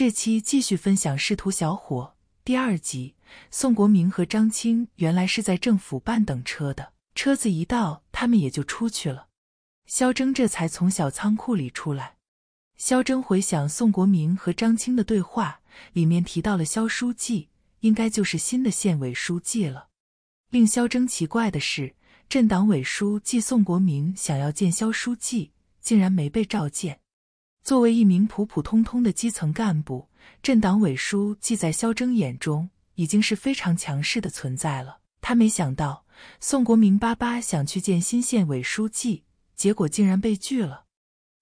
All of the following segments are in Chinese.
这期继续分享《仕途小伙》第二集。宋国明和张青原来是在政府办等车的，车子一到，他们也就出去了。肖铮这才从小仓库里出来。肖铮回想宋国明和张青的对话，里面提到了肖书记，应该就是新的县委书记了。令肖铮奇怪的是，镇党委书记宋国明想要见肖书记，竟然没被召见。作为一名普普通通的基层干部，镇党委书记在肖铮眼中已经是非常强势的存在了。他没想到宋国明巴巴想去见新县委书记，结果竟然被拒了。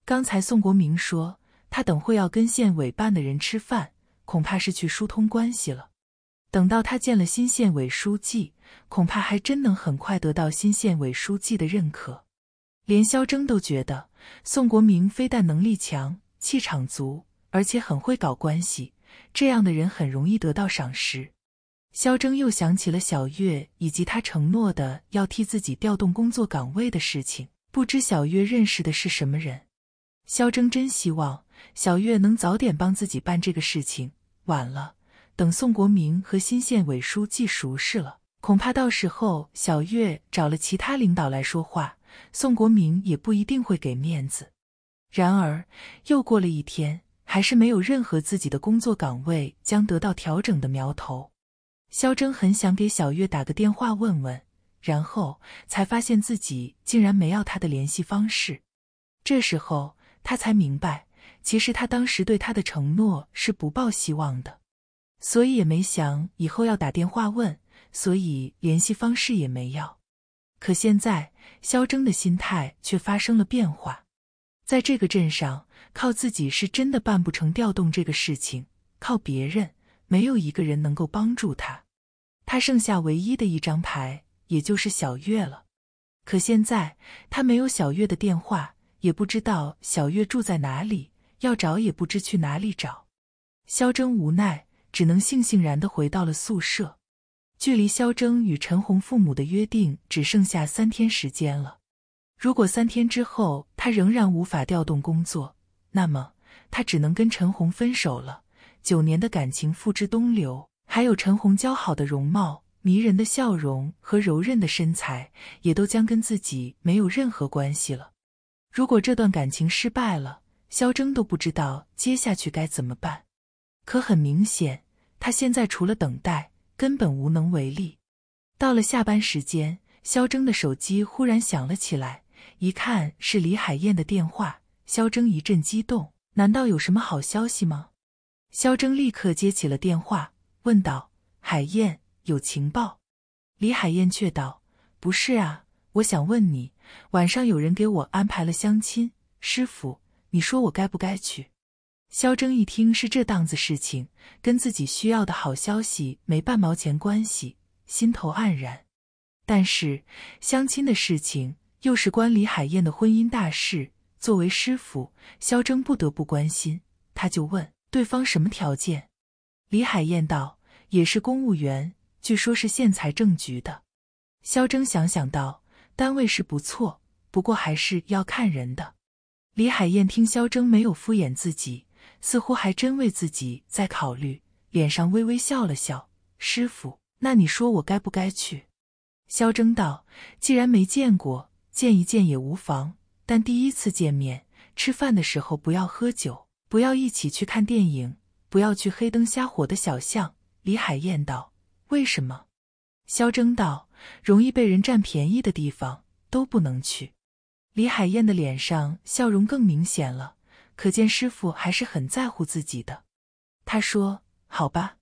刚才宋国明说他等会要跟县委办的人吃饭，恐怕是去疏通关系了。等到他见了新县委书记，恐怕还真能很快得到新县委书记的认可。连肖铮都觉得宋国明非但能力强、气场足，而且很会搞关系，这样的人很容易得到赏识。肖铮又想起了小月以及他承诺的要替自己调动工作岗位的事情，不知小月认识的是什么人。肖铮真希望小月能早点帮自己办这个事情。晚了，等宋国明和新县委书记熟识了，恐怕到时候小月找了其他领导来说话。宋国明也不一定会给面子。然而，又过了一天，还是没有任何自己的工作岗位将得到调整的苗头。肖铮很想给小月打个电话问问，然后才发现自己竟然没要他的联系方式。这时候，他才明白，其实他当时对他的承诺是不抱希望的，所以也没想以后要打电话问，所以联系方式也没要。可现在，肖铮的心态却发生了变化。在这个镇上，靠自己是真的办不成调动这个事情，靠别人，没有一个人能够帮助他。他剩下唯一的一张牌，也就是小月了。可现在，他没有小月的电话，也不知道小月住在哪里，要找也不知去哪里找。肖铮无奈，只能悻悻然的回到了宿舍。距离肖铮与陈红父母的约定只剩下三天时间了。如果三天之后他仍然无法调动工作，那么他只能跟陈红分手了。九年的感情付之东流，还有陈红姣好的容貌、迷人的笑容和柔韧的身材，也都将跟自己没有任何关系了。如果这段感情失败了，肖铮都不知道接下去该怎么办。可很明显，他现在除了等待。根本无能为力。到了下班时间，肖铮的手机忽然响了起来，一看是李海燕的电话。肖铮一阵激动，难道有什么好消息吗？肖铮立刻接起了电话，问道：“海燕，有情报？”李海燕却道：“不是啊，我想问你，晚上有人给我安排了相亲，师傅，你说我该不该去？”肖铮一听是这档子事情，跟自己需要的好消息没半毛钱关系，心头黯然。但是相亲的事情又是关李海燕的婚姻大事，作为师傅，肖铮不得不关心。他就问对方什么条件。李海燕道：“也是公务员，据说是县财政局的。”肖铮想想道：“单位是不错，不过还是要看人的。”李海燕听肖铮没有敷衍自己。似乎还真为自己在考虑，脸上微微笑了笑。师傅，那你说我该不该去？肖铮道：“既然没见过，见一见也无妨。但第一次见面，吃饭的时候不要喝酒，不要一起去看电影，不要去黑灯瞎火的小巷。”李海燕道：“为什么？”肖铮道：“容易被人占便宜的地方都不能去。”李海燕的脸上笑容更明显了。可见师傅还是很在乎自己的。他说：“好吧，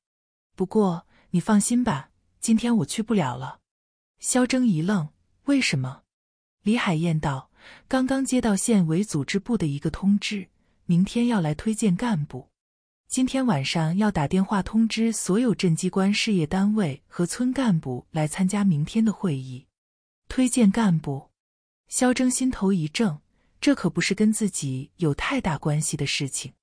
不过你放心吧，今天我去不了了。”肖铮一愣：“为什么？”李海燕道：“刚刚接到县委组织部的一个通知，明天要来推荐干部。今天晚上要打电话通知所有镇机关、事业单位和村干部来参加明天的会议，推荐干部。”肖铮心头一怔。这可不是跟自己有太大关系的事情，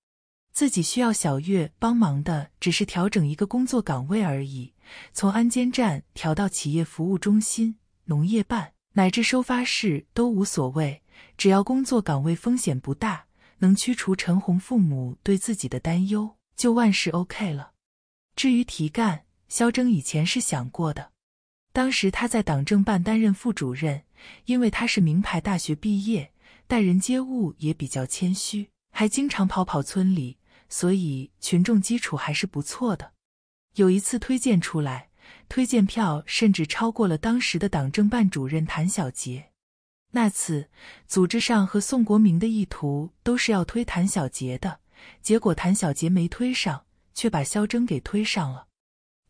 自己需要小月帮忙的只是调整一个工作岗位而已，从安监站调到企业服务中心、农业办乃至收发室都无所谓，只要工作岗位风险不大，能驱除陈红父母对自己的担忧，就万事 OK 了。至于提干，肖铮以前是想过的。当时他在党政办担任副主任，因为他是名牌大学毕业，待人接物也比较谦虚，还经常跑跑村里，所以群众基础还是不错的。有一次推荐出来，推荐票甚至超过了当时的党政办主任谭小杰。那次组织上和宋国明的意图都是要推谭小杰的，结果谭小杰没推上，却把肖铮给推上了。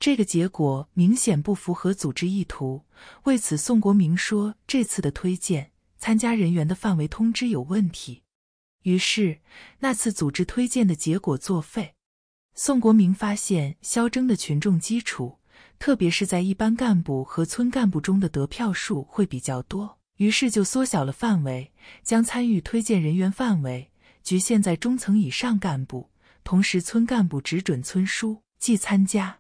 这个结果明显不符合组织意图。为此，宋国明说这次的推荐参加人员的范围通知有问题，于是那次组织推荐的结果作废。宋国明发现肖铮的群众基础，特别是在一般干部和村干部中的得票数会比较多。于是就缩小了范围，将参与推荐人员范围局限在中层以上干部，同时村干部只准村书记参加。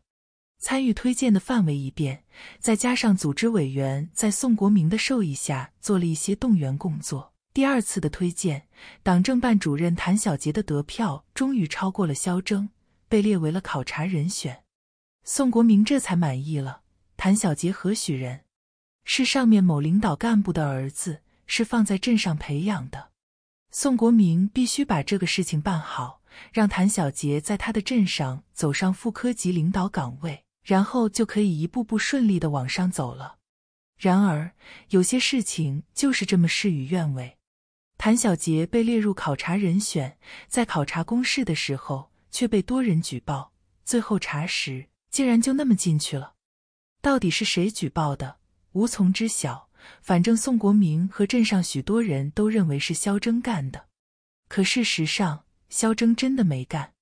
参与推荐的范围一变，再加上组织委员在宋国明的授意下做了一些动员工作，第二次的推荐，党政办主任谭小杰的得票终于超过了肖铮，被列为了考察人选。宋国明这才满意了。谭小杰何许人？是上面某领导干部的儿子，是放在镇上培养的。宋国明必须把这个事情办好，让谭小杰在他的镇上走上副科级领导岗位，然后就可以一步步顺利的往上走了。然而，有些事情就是这么事与愿违。谭小杰被列入考察人选，在考察公示的时候却被多人举报，最后查实竟然就那么进去了。到底是谁举报的？无从知晓，反正宋国明和镇上许多人都认为是肖铮干的，可事实上肖铮真的没干。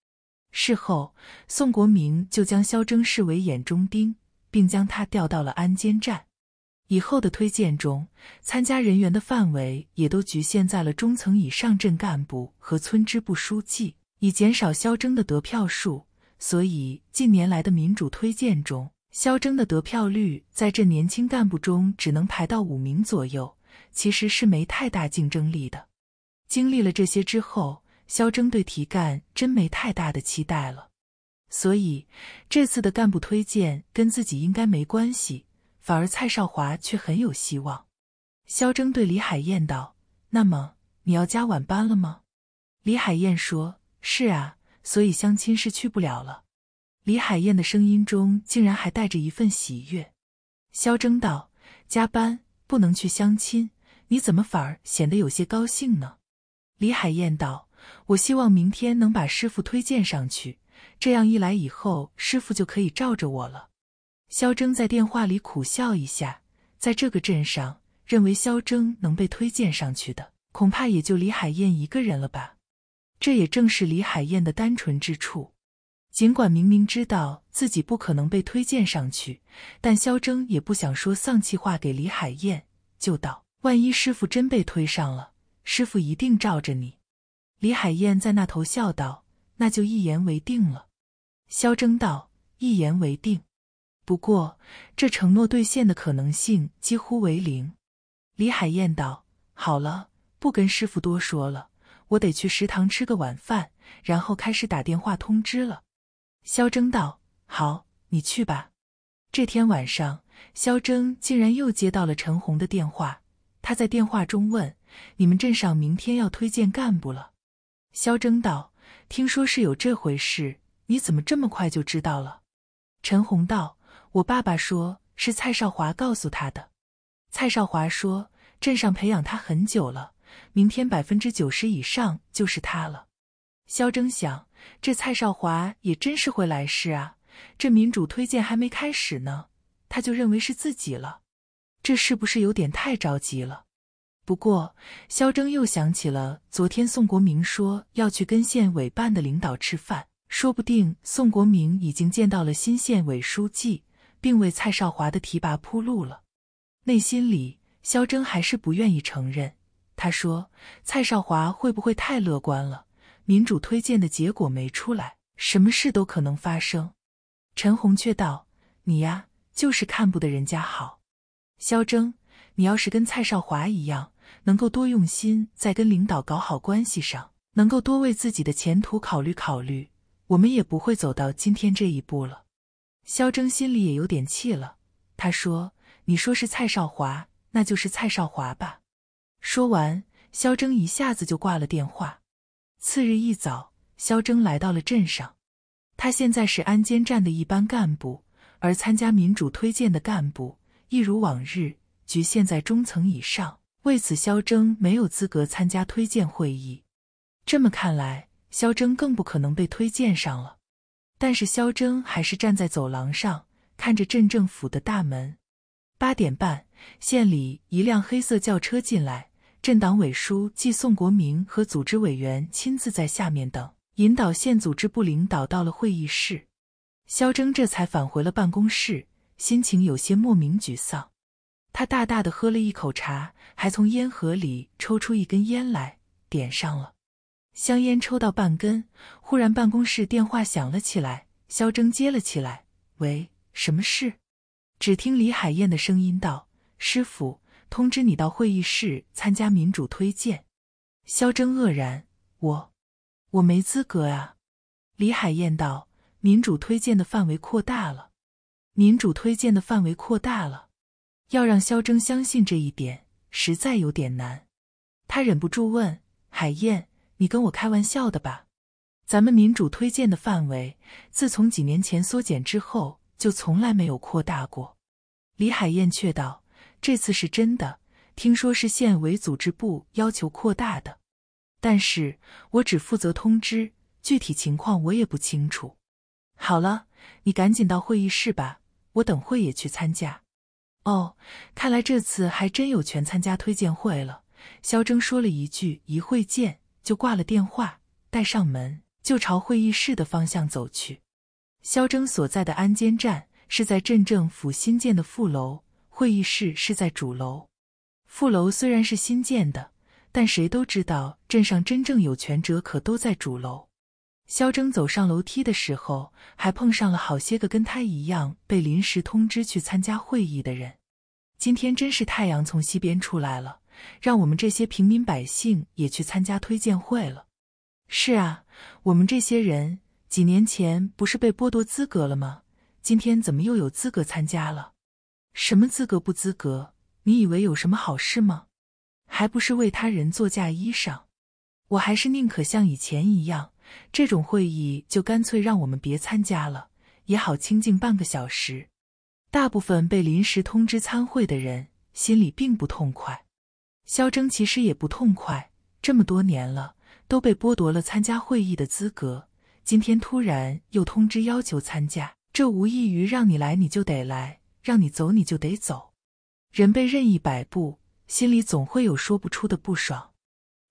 事后，宋国明就将肖征视为眼中钉，并将他调到了安监站。以后的推荐中，参加人员的范围也都局限在了中层以上镇干部和村支部书记，以减少肖征的得票数。所以，近年来的民主推荐中，肖铮的得票率在这年轻干部中只能排到五名左右，其实是没太大竞争力的。经历了这些之后，肖铮对提干真没太大的期待了。所以这次的干部推荐跟自己应该没关系，反而蔡少华却很有希望。肖铮对李海燕道：“那么你要加晚班了吗？”李海燕说：“是啊，所以相亲是去不了了。”李海燕的声音中竟然还带着一份喜悦。肖铮道：“加班不能去相亲，你怎么反而显得有些高兴呢？”李海燕道：“我希望明天能把师傅推荐上去，这样一来以后师傅就可以罩着我了。”肖铮在电话里苦笑一下，在这个镇上，认为肖铮能被推荐上去的，恐怕也就李海燕一个人了吧。这也正是李海燕的单纯之处。尽管明明知道自己不可能被推荐上去，但肖铮也不想说丧气话给李海燕，就道：“万一师傅真被推上了，师傅一定罩着你。”李海燕在那头笑道：“那就一言为定了。”肖铮道：“一言为定，不过这承诺兑现的可能性几乎为零。”李海燕道：“好了，不跟师傅多说了，我得去食堂吃个晚饭，然后开始打电话通知了。”肖铮道：“好，你去吧。”这天晚上，肖铮竟然又接到了陈红的电话。他在电话中问：“你们镇上明天要推荐干部了？”肖铮道：“听说是有这回事，你怎么这么快就知道了？”陈红道：“我爸爸说是蔡少华告诉他的。蔡少华说，镇上培养他很久了，明天百分之九十以上就是他了。”肖铮想。这蔡少华也真是会来事啊！这民主推荐还没开始呢，他就认为是自己了，这是不是有点太着急了？不过，肖铮又想起了昨天宋国明说要去跟县委办的领导吃饭，说不定宋国明已经见到了新县委书记，并为蔡少华的提拔铺路了。内心里，肖铮还是不愿意承认。他说：“蔡少华会不会太乐观了？”民主推荐的结果没出来，什么事都可能发生。陈红却道：“你呀，就是看不得人家好。肖铮，你要是跟蔡少华一样，能够多用心在跟领导搞好关系上，能够多为自己的前途考虑考虑，我们也不会走到今天这一步了。肖铮心里也有点气了，他说：“你说是蔡少华，那就是蔡少华吧。”说完，肖铮一下子就挂了电话。次日一早，肖铮来到了镇上。他现在是安监站的一般干部，而参加民主推荐的干部一如往日局限在中层以上。为此，肖铮没有资格参加推荐会议。这么看来，肖铮更不可能被推荐上了。但是，肖铮还是站在走廊上，看着镇政府的大门。八点半，县里一辆黑色轿车进来，镇党委书记宋国明和组织委员亲自在下面等，引导县组织部领导到了会议室。肖铮这才返回了办公室，心情有些莫名沮丧。他大大的喝了一口茶，还从烟盒里抽出一根烟来，点上了。香烟抽到半根，忽然办公室电话响了起来。肖铮接了起来：“喂，什么事？”只听李海燕的声音道：“师傅，通知你到会议室参加民主推荐。”肖铮愕然：“我，我没资格啊！”李海燕道：“民主推荐的范围扩大了，民主推荐的范围扩大了。”要让肖铮相信这一点，实在有点难。他忍不住问海燕：“你跟我开玩笑的吧？咱们民主推荐的范围，自从几年前缩减之后，就从来没有扩大过。”李海燕却道：“这次是真的，听说是县委组织部要求扩大的，但是我只负责通知，具体情况我也不清楚。好了，你赶紧到会议室吧，我等会也去参加。”哦，看来这次还真有权参加推荐会了。肖铮说了一句“一会见”，就挂了电话，带上门就朝会议室的方向走去。肖铮所在的安监站是在镇政府新建的副楼，会议室是在主楼。副楼虽然是新建的，但谁都知道镇上真正有权者可都在主楼。肖铮走上楼梯的时候，还碰上了好些个跟他一样被临时通知去参加会议的人。今天真是太阳从西边出来了，让我们这些平民百姓也去参加推荐会了。是啊，我们这些人几年前不是被剥夺资格了吗？今天怎么又有资格参加了？什么资格不资格？你以为有什么好事吗？还不是为他人做嫁衣裳？我还是宁可像以前一样。这种会议就干脆让我们别参加了，也好清静半个小时。大部分被临时通知参会的人心里并不痛快，肖铮其实也不痛快。这么多年了，都被剥夺了参加会议的资格，今天突然又通知要求参加，这无异于让你来你就得来，让你走你就得走。人被任意摆布，心里总会有说不出的不爽。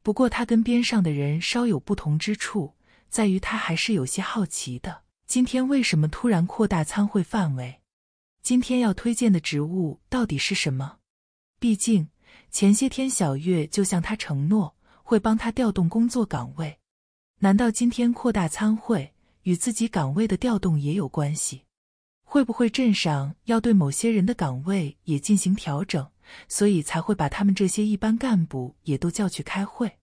不过他跟边上的人稍有不同之处。在于他还是有些好奇的，今天为什么突然扩大参会范围？今天要推荐的职务到底是什么？毕竟前些天小月就向他承诺会帮他调动工作岗位，难道今天扩大参会与自己岗位的调动也有关系？会不会镇上要对某些人的岗位也进行调整，所以才会把他们这些一般干部也都叫去开会？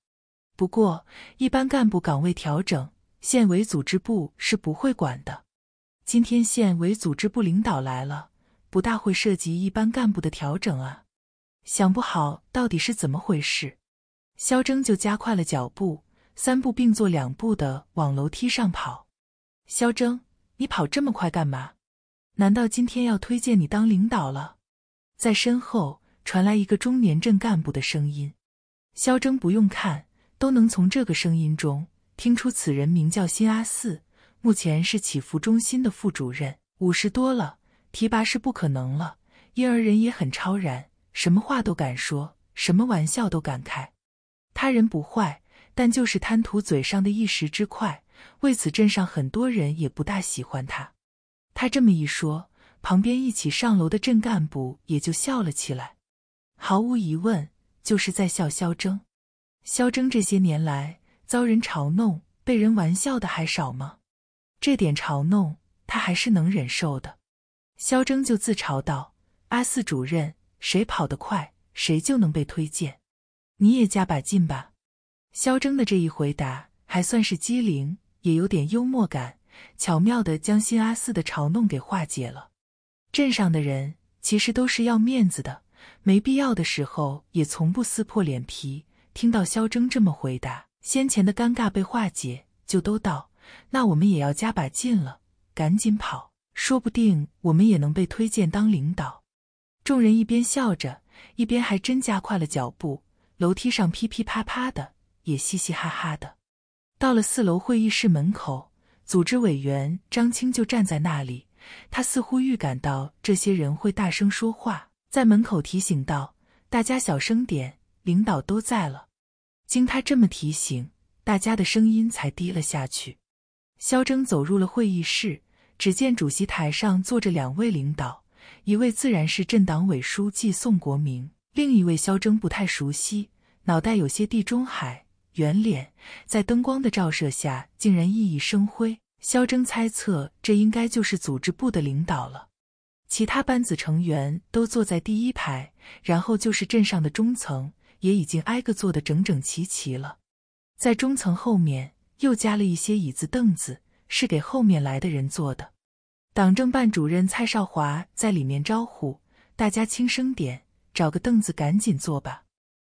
不过一般干部岗位调整。县委组织部是不会管的。今天县委组织部领导来了，不大会涉及一般干部的调整啊。想不好到底是怎么回事，肖铮就加快了脚步，三步并作两步的往楼梯上跑。肖铮，你跑这么快干嘛？难道今天要推荐你当领导了？在身后传来一个中年镇干部的声音。肖铮不用看，都能从这个声音中。听出此人名叫辛阿四，目前是祈福中心的副主任，五十多了，提拔是不可能了。因而人也很超然，什么话都敢说，什么玩笑都敢开。他人不坏，但就是贪图嘴上的一时之快，为此镇上很多人也不大喜欢他。他这么一说，旁边一起上楼的镇干部也就笑了起来。毫无疑问，就是在笑肖铮。肖铮这些年来。遭人嘲弄、被人玩笑的还少吗？这点嘲弄他还是能忍受的。肖铮就自嘲道：“阿四主任，谁跑得快，谁就能被推荐。你也加把劲吧。”肖铮的这一回答还算是机灵，也有点幽默感，巧妙地将新阿四的嘲弄给化解了。镇上的人其实都是要面子的，没必要的时候也从不撕破脸皮。听到萧征这么回答，先前的尴尬被化解，就都道：“那我们也要加把劲了，赶紧跑，说不定我们也能被推荐当领导。”众人一边笑着，一边还真加快了脚步。楼梯上噼噼啪啪的，也嘻嘻哈哈的。到了四楼会议室门口，组织委员张青就站在那里。他似乎预感到这些人会大声说话，在门口提醒道：“大家小声点，领导都在了。”经他这么提醒，大家的声音才低了下去。肖征走入了会议室，只见主席台上坐着两位领导，一位自然是镇党委书记宋国明，另一位肖征不太熟悉，脑袋有些地中海，圆脸，在灯光的照射下竟然熠熠生辉。肖征猜测，这应该就是组织部的领导了。其他班子成员都坐在第一排，然后就是镇上的中层。也已经挨个坐得整整齐齐了，在中层后面又加了一些椅子凳子，是给后面来的人坐的。党政办主任蔡少华在里面招呼大家轻声点，找个凳子赶紧坐吧。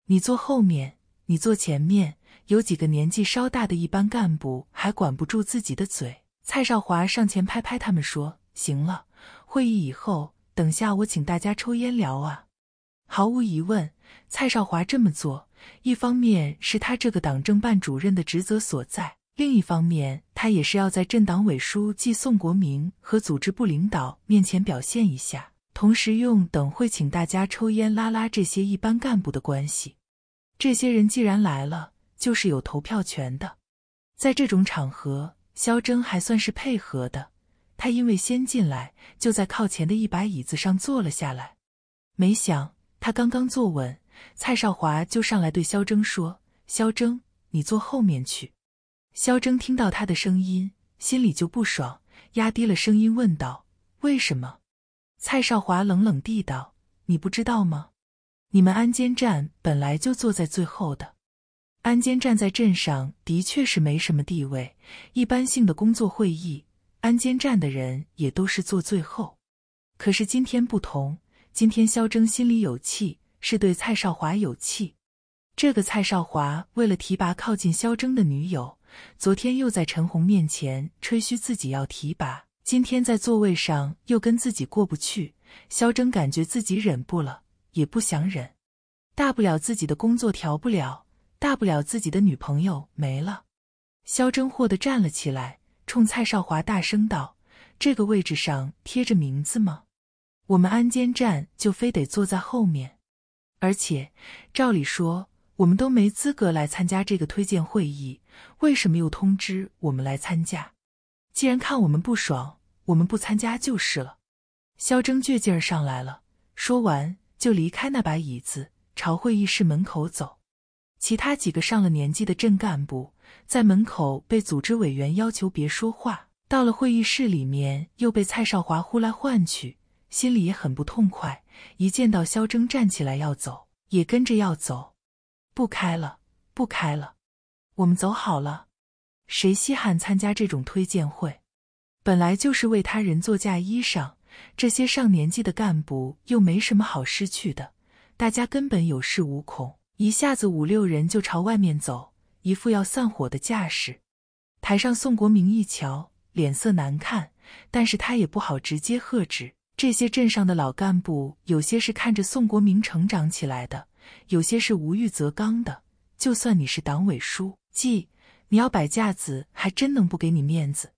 你坐后面，你坐前面。有几个年纪稍大的一班干部还管不住自己的嘴，蔡少华上前拍拍他们说：“行了，会议以后，等下我请大家抽烟聊啊。”毫无疑问。蔡少华这么做，一方面是他这个党政办主任的职责所在，另一方面他也是要在镇党委书记宋国明和组织部领导面前表现一下，同时用等会请大家抽烟拉拉这些一般干部的关系。这些人既然来了，就是有投票权的。在这种场合，肖征还算是配合的，他因为先进来，就在靠前的一把椅子上坐了下来。没想。他刚刚坐稳，蔡少华就上来对肖征说：“肖征，你坐后面去。”肖征听到他的声音，心里就不爽，压低了声音问道：“为什么？”蔡少华冷冷地道：“你不知道吗？你们安监站本来就坐在最后的。安监站在镇上的确是没什么地位，一般性的工作会议，安监站的人也都是坐最后。可是今天不同。”今天肖征心里有气，是对蔡少华有气。这个蔡少华为了提拔靠近肖征的女友，昨天又在陈红面前吹嘘自己要提拔，今天在座位上又跟自己过不去。肖征感觉自己忍不了，也不想忍，大不了自己的工作调不了，大不了自己的女朋友没了。肖征霍地站了起来，冲蔡少华大声道：“这个位置上贴着名字吗？”我们安监站就非得坐在后面，而且照理说我们都没资格来参加这个推荐会议，为什么又通知我们来参加？既然看我们不爽，我们不参加就是了。肖征倔劲儿上来了，说完就离开那把椅子，朝会议室门口走。其他几个上了年纪的镇干部在门口被组织委员要求别说话，到了会议室里面又被蔡少华呼来唤去。心里也很不痛快，一见到肖征站起来要走，也跟着要走。不开了，不开了，我们走好了。谁稀罕参加这种推荐会？本来就是为他人做嫁衣裳，这些上年纪的干部又没什么好失去的，大家根本有恃无恐，一下子五六人就朝外面走，一副要散伙的架势。台上宋国明一瞧，脸色难看，但是他也不好直接喝止。这些镇上的老干部，有些是看着宋国明成长起来的，有些是无欲则刚的。就算你是党委书记，你要摆架子，还真能不给你面子。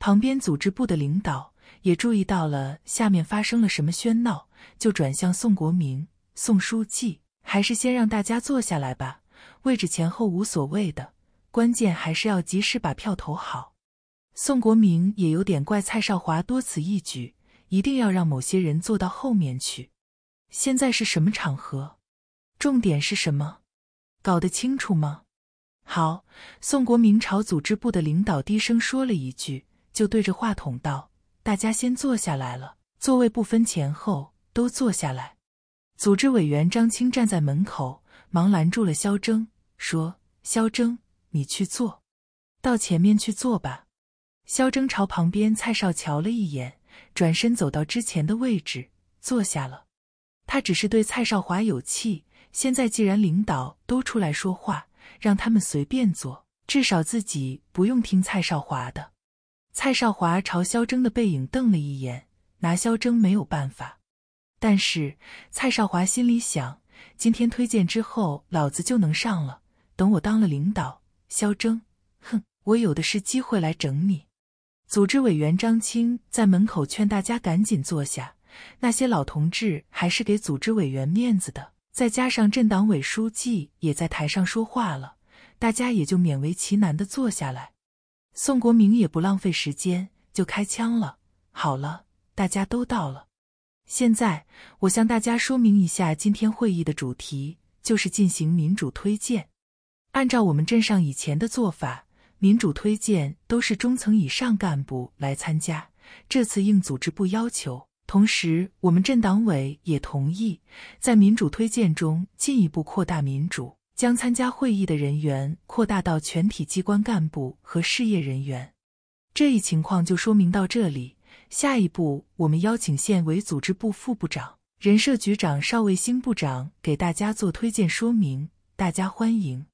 旁边组织部的领导也注意到了下面发生了什么喧闹，就转向宋国明：“宋书记，还是先让大家坐下来吧，位置前后无所谓的，关键还是要及时把票投好。”宋国明也有点怪蔡少华多此一举。一定要让某些人坐到后面去。现在是什么场合？重点是什么？搞得清楚吗？好，宋国明朝组织部的领导低声说了一句，就对着话筒道：“大家先坐下来了，座位不分前后，都坐下来。”组织委员张青站在门口，忙拦住了肖征，说：“肖征，你去坐，到前面去坐吧。”肖征朝旁边蔡少瞧了一眼，转身走到之前的位置坐下了。他只是对蔡少华有气，现在既然领导都出来说话，让他们随便坐，至少自己不用听蔡少华的。蔡少华朝肖征的背影瞪了一眼，拿肖征没有办法。但是蔡少华心里想：今天推荐之后，老子就能上了。等我当了领导，肖征，哼，我有的是机会来整你。组织委员张青在门口劝大家赶紧坐下。那些老同志还是给组织委员面子的，再加上镇党委书记也在台上说话了，大家也就勉为其难的坐下来。宋国明也不浪费时间，就开枪了。好了，大家都到了。现在我向大家说明一下，今天会议的主题就是进行民主推荐。按照我们镇上以前的做法，民主推荐都是中层以上干部来参加。这次应组织部要求。同时，我们镇党委也同意，在民主推荐中进一步扩大民主，将参加会议的人员扩大到全体机关干部和事业人员。这一情况就说明到这里。下一步，我们邀请县委组织部副部长、人社局长邵卫星部长给大家做推荐说明，大家欢迎。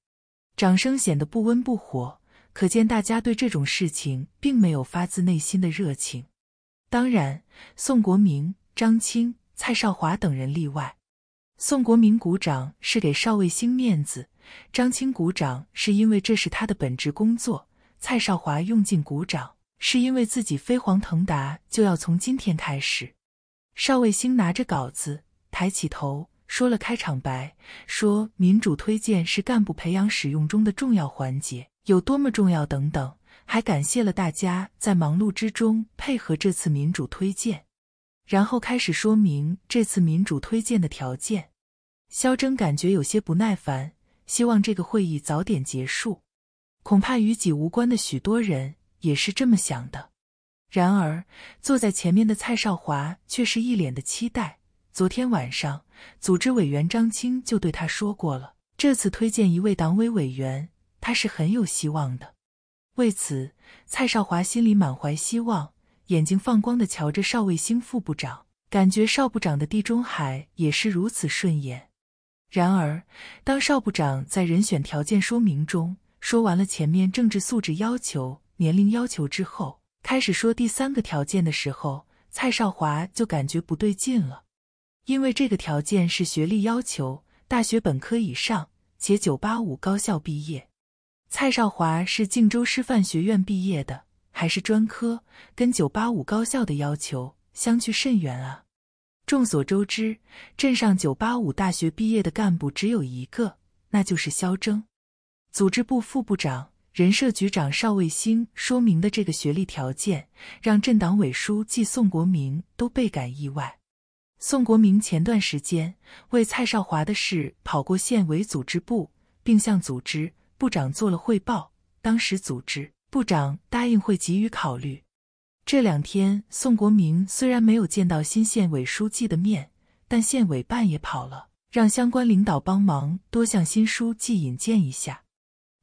掌声显得不温不火，可见大家对这种事情并没有发自内心的热情。当然，宋国明、张青、蔡少华等人例外。宋国明鼓掌是给邵卫星面子，张青鼓掌是因为这是他的本职工作，蔡少华用劲鼓掌是因为自己飞黄腾达就要从今天开始。邵卫星拿着稿子，抬起头说了开场白，说民主推荐是干部培养使用中的重要环节，有多么重要等等。还感谢了大家在忙碌之中配合这次民主推荐，然后开始说明这次民主推荐的条件。肖征感觉有些不耐烦，希望这个会议早点结束。恐怕与己无关的许多人也是这么想的。然而，坐在前面的蔡少华却是一脸的期待。昨天晚上，组织委员张青就对他说过了，这次推荐一位党委委员，他是很有希望的。为此，蔡少华心里满怀希望，眼睛放光的瞧着邵卫星副部长，感觉邵部长的地中海也是如此顺眼。然而，当邵部长在人选条件说明中说完了前面政治素质要求、年龄要求之后，开始说第三个条件的时候，蔡少华就感觉不对劲了，因为这个条件是学历要求，大学本科以上且985高校毕业。蔡少华是靖州师范学院毕业的，还是专科，跟985高校的要求相去甚远啊！众所周知，镇上985大学毕业的干部只有一个，那就是肖征。组织部副部长、人社局长邵卫星说明的这个学历条件，让镇党委书记宋国明都倍感意外。宋国明前段时间为蔡少华的事跑过县委组织部，并向组织。部长做了汇报，当时组织部长答应会给予考虑。这两天，宋国明虽然没有见到新县委书记的面，但县委办也跑了，让相关领导帮忙多向新书记引荐一下。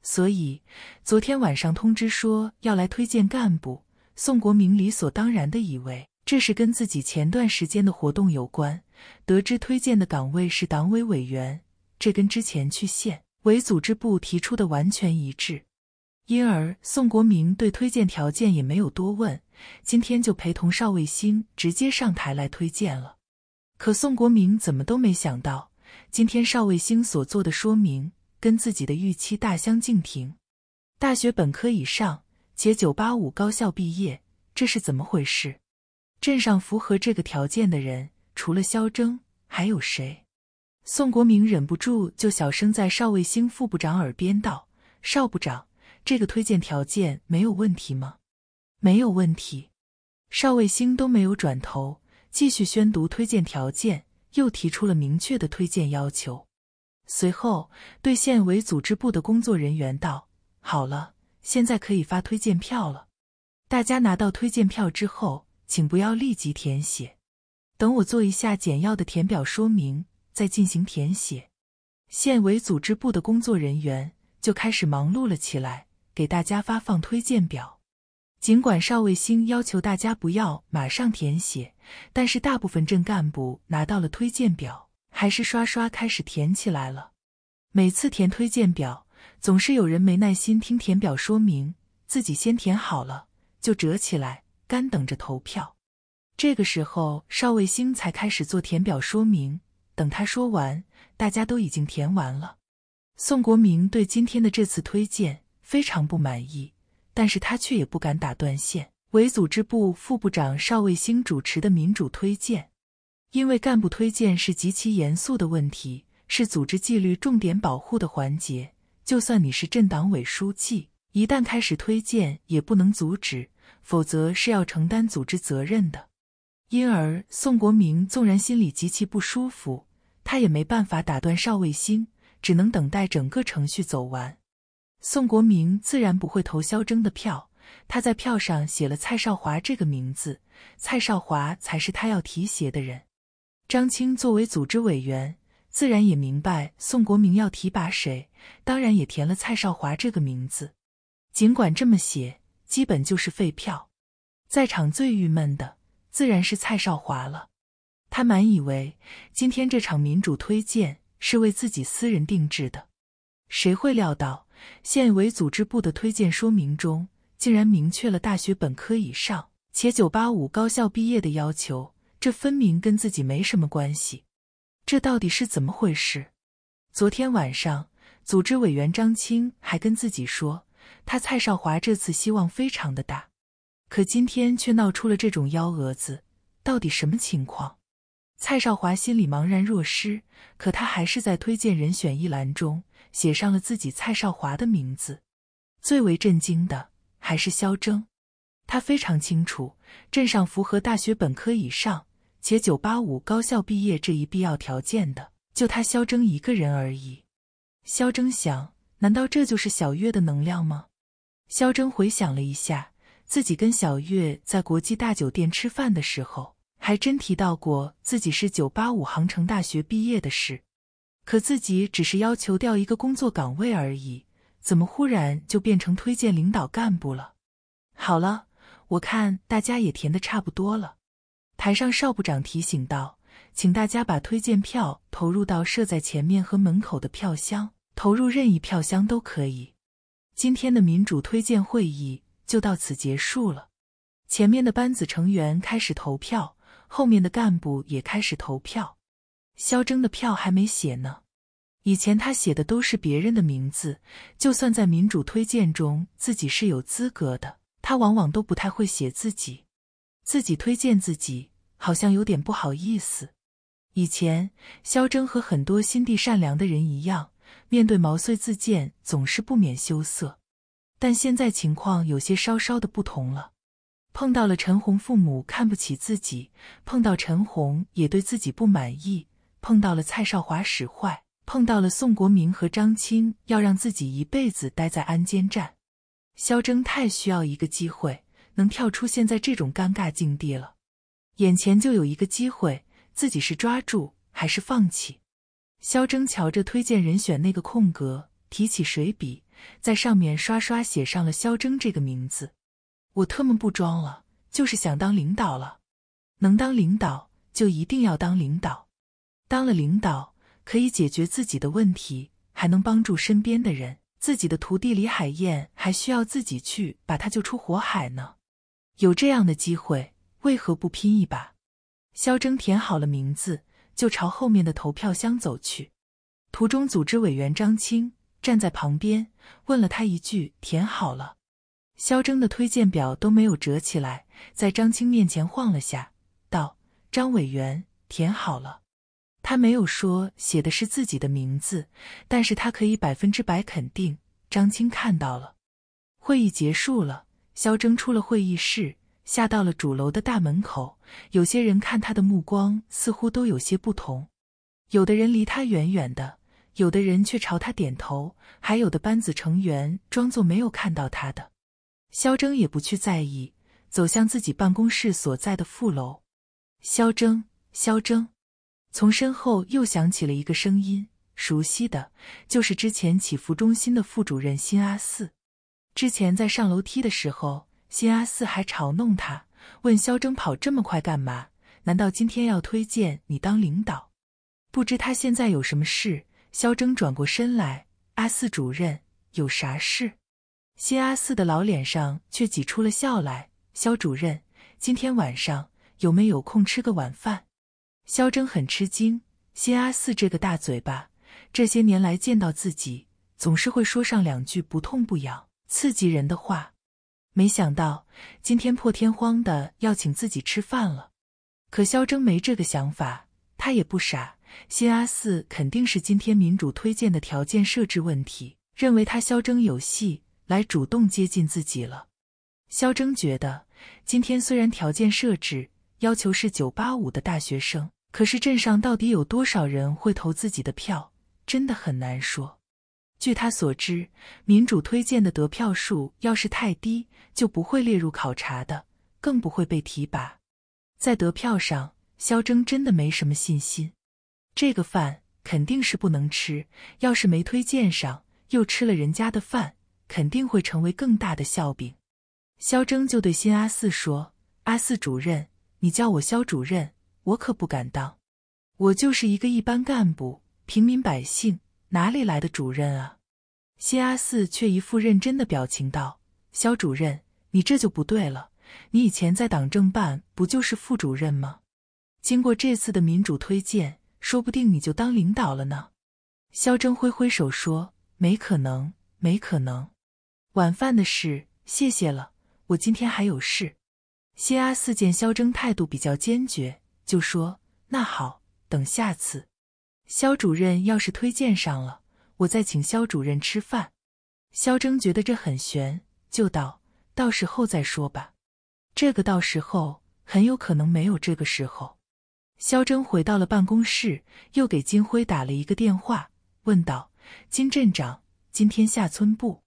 所以昨天晚上通知说要来推荐干部，宋国明理所当然的以为这是跟自己前段时间的活动有关。得知推荐的岗位是党委委员，这跟之前去县。委组织部提出的完全一致，因而宋国明对推荐条件也没有多问，今天就陪同邵卫星直接上台来推荐了。可宋国明怎么都没想到，今天邵卫星所做的说明跟自己的预期大相径庭。大学本科以上且985高校毕业，这是怎么回事？镇上符合这个条件的人，除了肖征，还有谁？宋国明忍不住就小声在邵卫星副部长耳边道：“邵部长，这个推荐条件没有问题吗？”“没有问题。”邵卫星都没有转头，继续宣读推荐条件，又提出了明确的推荐要求。随后对县委组织部的工作人员道：“好了，现在可以发推荐票了。大家拿到推荐票之后，请不要立即填写，等我做一下简要的填表说明。”再进行填写，县委组织部的工作人员就开始忙碌了起来，给大家发放推荐表。尽管邵卫星要求大家不要马上填写，但是大部分镇干部拿到了推荐表，还是刷刷开始填起来了。每次填推荐表，总是有人没耐心听填表说明，自己先填好了就折起来，干等着投票。这个时候，邵卫星才开始做填表说明。等他说完，大家都已经填完了。宋国明对今天的这次推荐非常不满意。但是他却也不敢打断线，为组织部副部长邵卫星主持的民主推荐，因为干部推荐是极其严肃的问题，是组织纪律重点保护的环节。就算你是镇党委书记，一旦开始推荐，也不能阻止，否则是要承担组织责任的。因而，宋国明纵然心里极其不舒服，他也没办法打断邵卫星，只能等待整个程序走完。宋国明自然不会投肖铮的票，他在票上写了蔡少华这个名字，蔡少华才是他要提携的人。张青作为组织委员，自然也明白宋国明要提拔谁，当然也填了蔡少华这个名字。尽管这么写，基本就是废票。在场最郁闷的，自然是蔡少华了。他满以为今天这场民主推荐是为自己私人定制的，谁会料到？县委组织部的推荐说明中，竟然明确了大学本科以上且985高校毕业的要求，这分明跟自己没什么关系。这到底是怎么回事？昨天晚上，组织委员张青还跟自己说，他蔡少华这次希望非常的大，可今天却闹出了这种幺蛾子，到底什么情况？蔡少华心里茫然若失，可他还是在推荐人选一栏中。写上了自己蔡少华的名字，最为震惊的还是肖铮。他非常清楚，镇上符合大学本科以上且985高校毕业这一必要条件的，就他肖铮一个人而已。肖铮想：难道这就是小月的能量吗？肖铮回想了一下，自己跟小月在国际大酒店吃饭的时候，还真提到过自己是985杭城大学毕业的事。可自己只是要求调一个工作岗位而已，怎么忽然就变成推荐领导干部了？好了，我看大家也填的差不多了。台上邵部长提醒道：“请大家把推荐票投入到设在前面和门口的票箱，投入任意票箱都可以。”今天的民主推荐会议就到此结束了。前面的班子成员开始投票，后面的干部也开始投票。肖铮的票还没写呢，以前他写的都是别人的名字，就算在民主推荐中自己是有资格的，他往往都不太会写自己，自己推荐自己好像有点不好意思。以前肖铮和很多心地善良的人一样，面对毛遂自荐总是不免羞涩，但现在情况有些稍稍的不同了。碰到了陈红父母看不起自己，碰到陈红也对自己不满意。碰到了蔡少华使坏，碰到了宋国明和张青要让自己一辈子待在安监站，肖铮太需要一个机会，能跳出现在这种尴尬境地了。眼前就有一个机会，自己是抓住还是放弃？肖铮瞧着推荐人选那个空格，提起水笔，在上面刷刷写上了肖铮这个名字。我特么不装了，就是想当领导了，能当领导就一定要当领导。当了领导，可以解决自己的问题，还能帮助身边的人。自己的徒弟李海燕还需要自己去把他救出火海呢。有这样的机会，为何不拼一把？肖铮填好了名字，就朝后面的投票箱走去。途中，组织委员张青站在旁边，问了他一句：“填好了？”肖铮的推荐表都没有折起来，在张青面前晃了下，道：“张委员，填好了。”他没有说写的是自己的名字，但是他可以百分之百肯定，张青看到了。会议结束了，肖铮出了会议室，下到了主楼的大门口。有些人看他的目光似乎都有些不同，有的人离他远远的，有的人却朝他点头，还有的班子成员装作没有看到他的。肖铮也不去在意，走向自己办公室所在的副楼。肖铮，肖铮。从身后又响起了一个声音，熟悉的，就是之前祈福中心的副主任辛阿四。之前在上楼梯的时候，辛阿四还嘲弄他，问肖征跑这么快干嘛？难道今天要推荐你当领导？不知他现在有什么事？肖征转过身来，阿四主任有啥事？新阿四的老脸上却挤出了笑来。肖主任，今天晚上有没有空吃个晚饭？肖征很吃惊，新阿四这个大嘴巴，这些年来见到自己，总是会说上两句不痛不痒、刺激人的话，没想到今天破天荒的要请自己吃饭了。可肖征没这个想法，他也不傻。新阿四肯定是今天民主推荐的条件设置问题，认为他肖征有戏，来主动接近自己了。肖征觉得，今天虽然条件设置要求是九八五的大学生，可是镇上到底有多少人会投自己的票，真的很难说。据他所知，民主推荐的得票数要是太低，就不会列入考察的，更不会被提拔。在得票上，肖征真的没什么信心。这个饭肯定是不能吃，要是没推荐上，又吃了人家的饭，肯定会成为更大的笑柄。肖征就对辛阿四说：“阿四主任，你叫我肖主任，我可不敢当。我就是一个一般干部，平民百姓，哪里来的主任啊？”辛阿四却一副认真的表情道：“肖主任，你这就不对了。”你以前在党政办不就是副主任吗？经过这次的民主推荐，说不定你就当领导了呢。肖征挥挥手说：“没可能，没可能。晚饭的事，谢谢了，我今天还有事。”谢阿四见肖征态度比较坚决，就说：“那好，等下次，肖主任要是推荐上了，我再请肖主任吃饭。”肖征觉得这很悬，就道：“到时候再说吧。”这个到时候很有可能没有这个时候。肖征回到了办公室，又给金辉打了一个电话，问道：“金镇长，今天下村不？”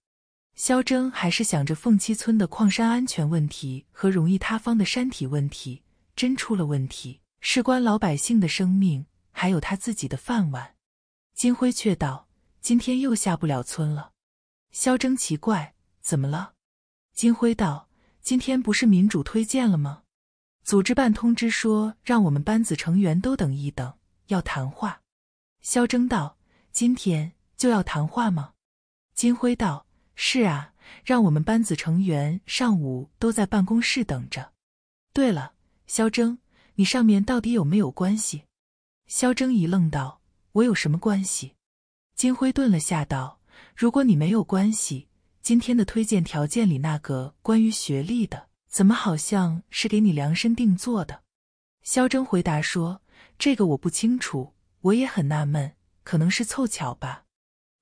肖征还是想着凤栖村的矿山安全问题和容易塌方的山体问题，真出了问题，事关老百姓的生命，还有他自己的饭碗。金辉却道：“今天又下不了村了。”肖征奇怪：“怎么了？”金辉道。今天不是民主推荐了吗？组织办通知说，让我们班子成员都等一等，要谈话。肖征道：“今天就要谈话吗？”金辉道：“是啊，让我们班子成员上午都在办公室等着。”对了，肖征，你上面到底有没有关系？肖征一愣道：“我有什么关系？”金辉顿了下道：“如果你没有关系。”今天的推荐条件里那个关于学历的，怎么好像是给你量身定做的？肖征回答说：“这个我不清楚，我也很纳闷，可能是凑巧吧。”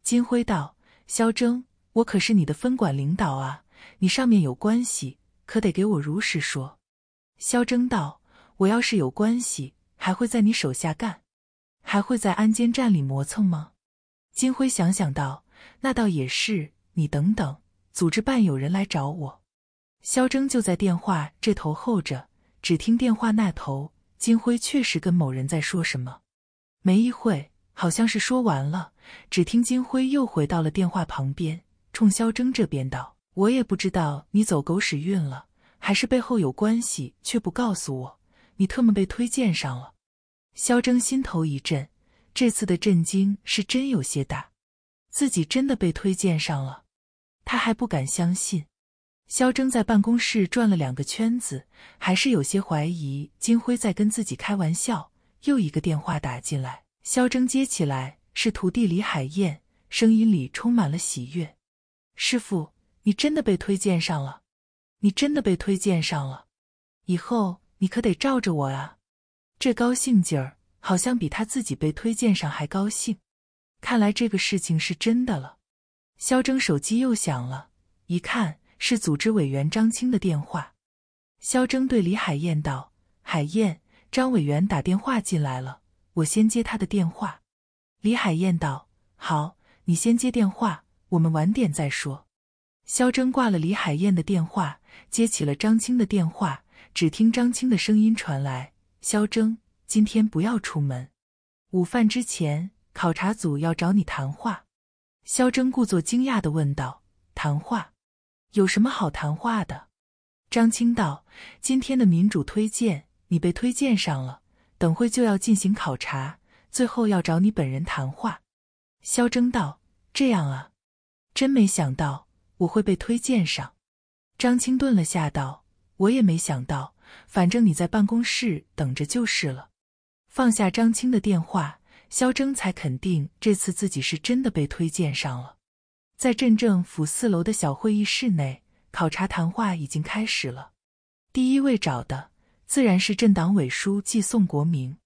金辉道：“肖征，我可是你的分管领导啊，你上面有关系，可得给我如实说。”肖征道：“我要是有关系，还会在你手下干，还会在安监站里磨蹭吗？”金辉想想道：“那倒也是。”你等等，组织办有人来找我。肖征就在电话这头候着，只听电话那头金辉确实跟某人在说什么。没一会，好像是说完了，只听金辉又回到了电话旁边，冲肖征这边道：“我也不知道你走狗屎运了，还是背后有关系却不告诉我，你特么被推荐上了。”肖征心头一震，这次的震惊是真有些大，自己真的被推荐上了。他还不敢相信，肖征在办公室转了两个圈子，还是有些怀疑金辉在跟自己开玩笑。又一个电话打进来，肖征接起来，是徒弟李海燕，声音里充满了喜悦：“师傅，你真的被推荐上了，你真的被推荐上了，以后你可得罩着我啊！”这高兴劲儿，好像比他自己被推荐上还高兴。看来这个事情是真的了。肖征手机又响了，一看是组织委员张青的电话。肖征对李海燕道：“海燕，张委员打电话进来了，我先接他的电话。”李海燕道：“好，你先接电话，我们晚点再说。”肖征挂了李海燕的电话，接起了张青的电话。只听张青的声音传来：“肖征，今天不要出门，午饭之前考察组要找你谈话。”肖征故作惊讶的问道：“谈话？有什么好谈话的？”张青道：“今天的民主推荐，你被推荐上了，等会就要进行考察，最后要找你本人谈话。”肖征道：“这样啊，真没想到我会被推荐上。”张青顿了下道：“我也没想到，反正你在办公室等着就是了。”放下张青的电话，肖征才肯定这次自己是真的被推荐上了。在镇政府四楼的小会议室内，考察谈话已经开始了。第一位找的自然是镇党委书记宋国明，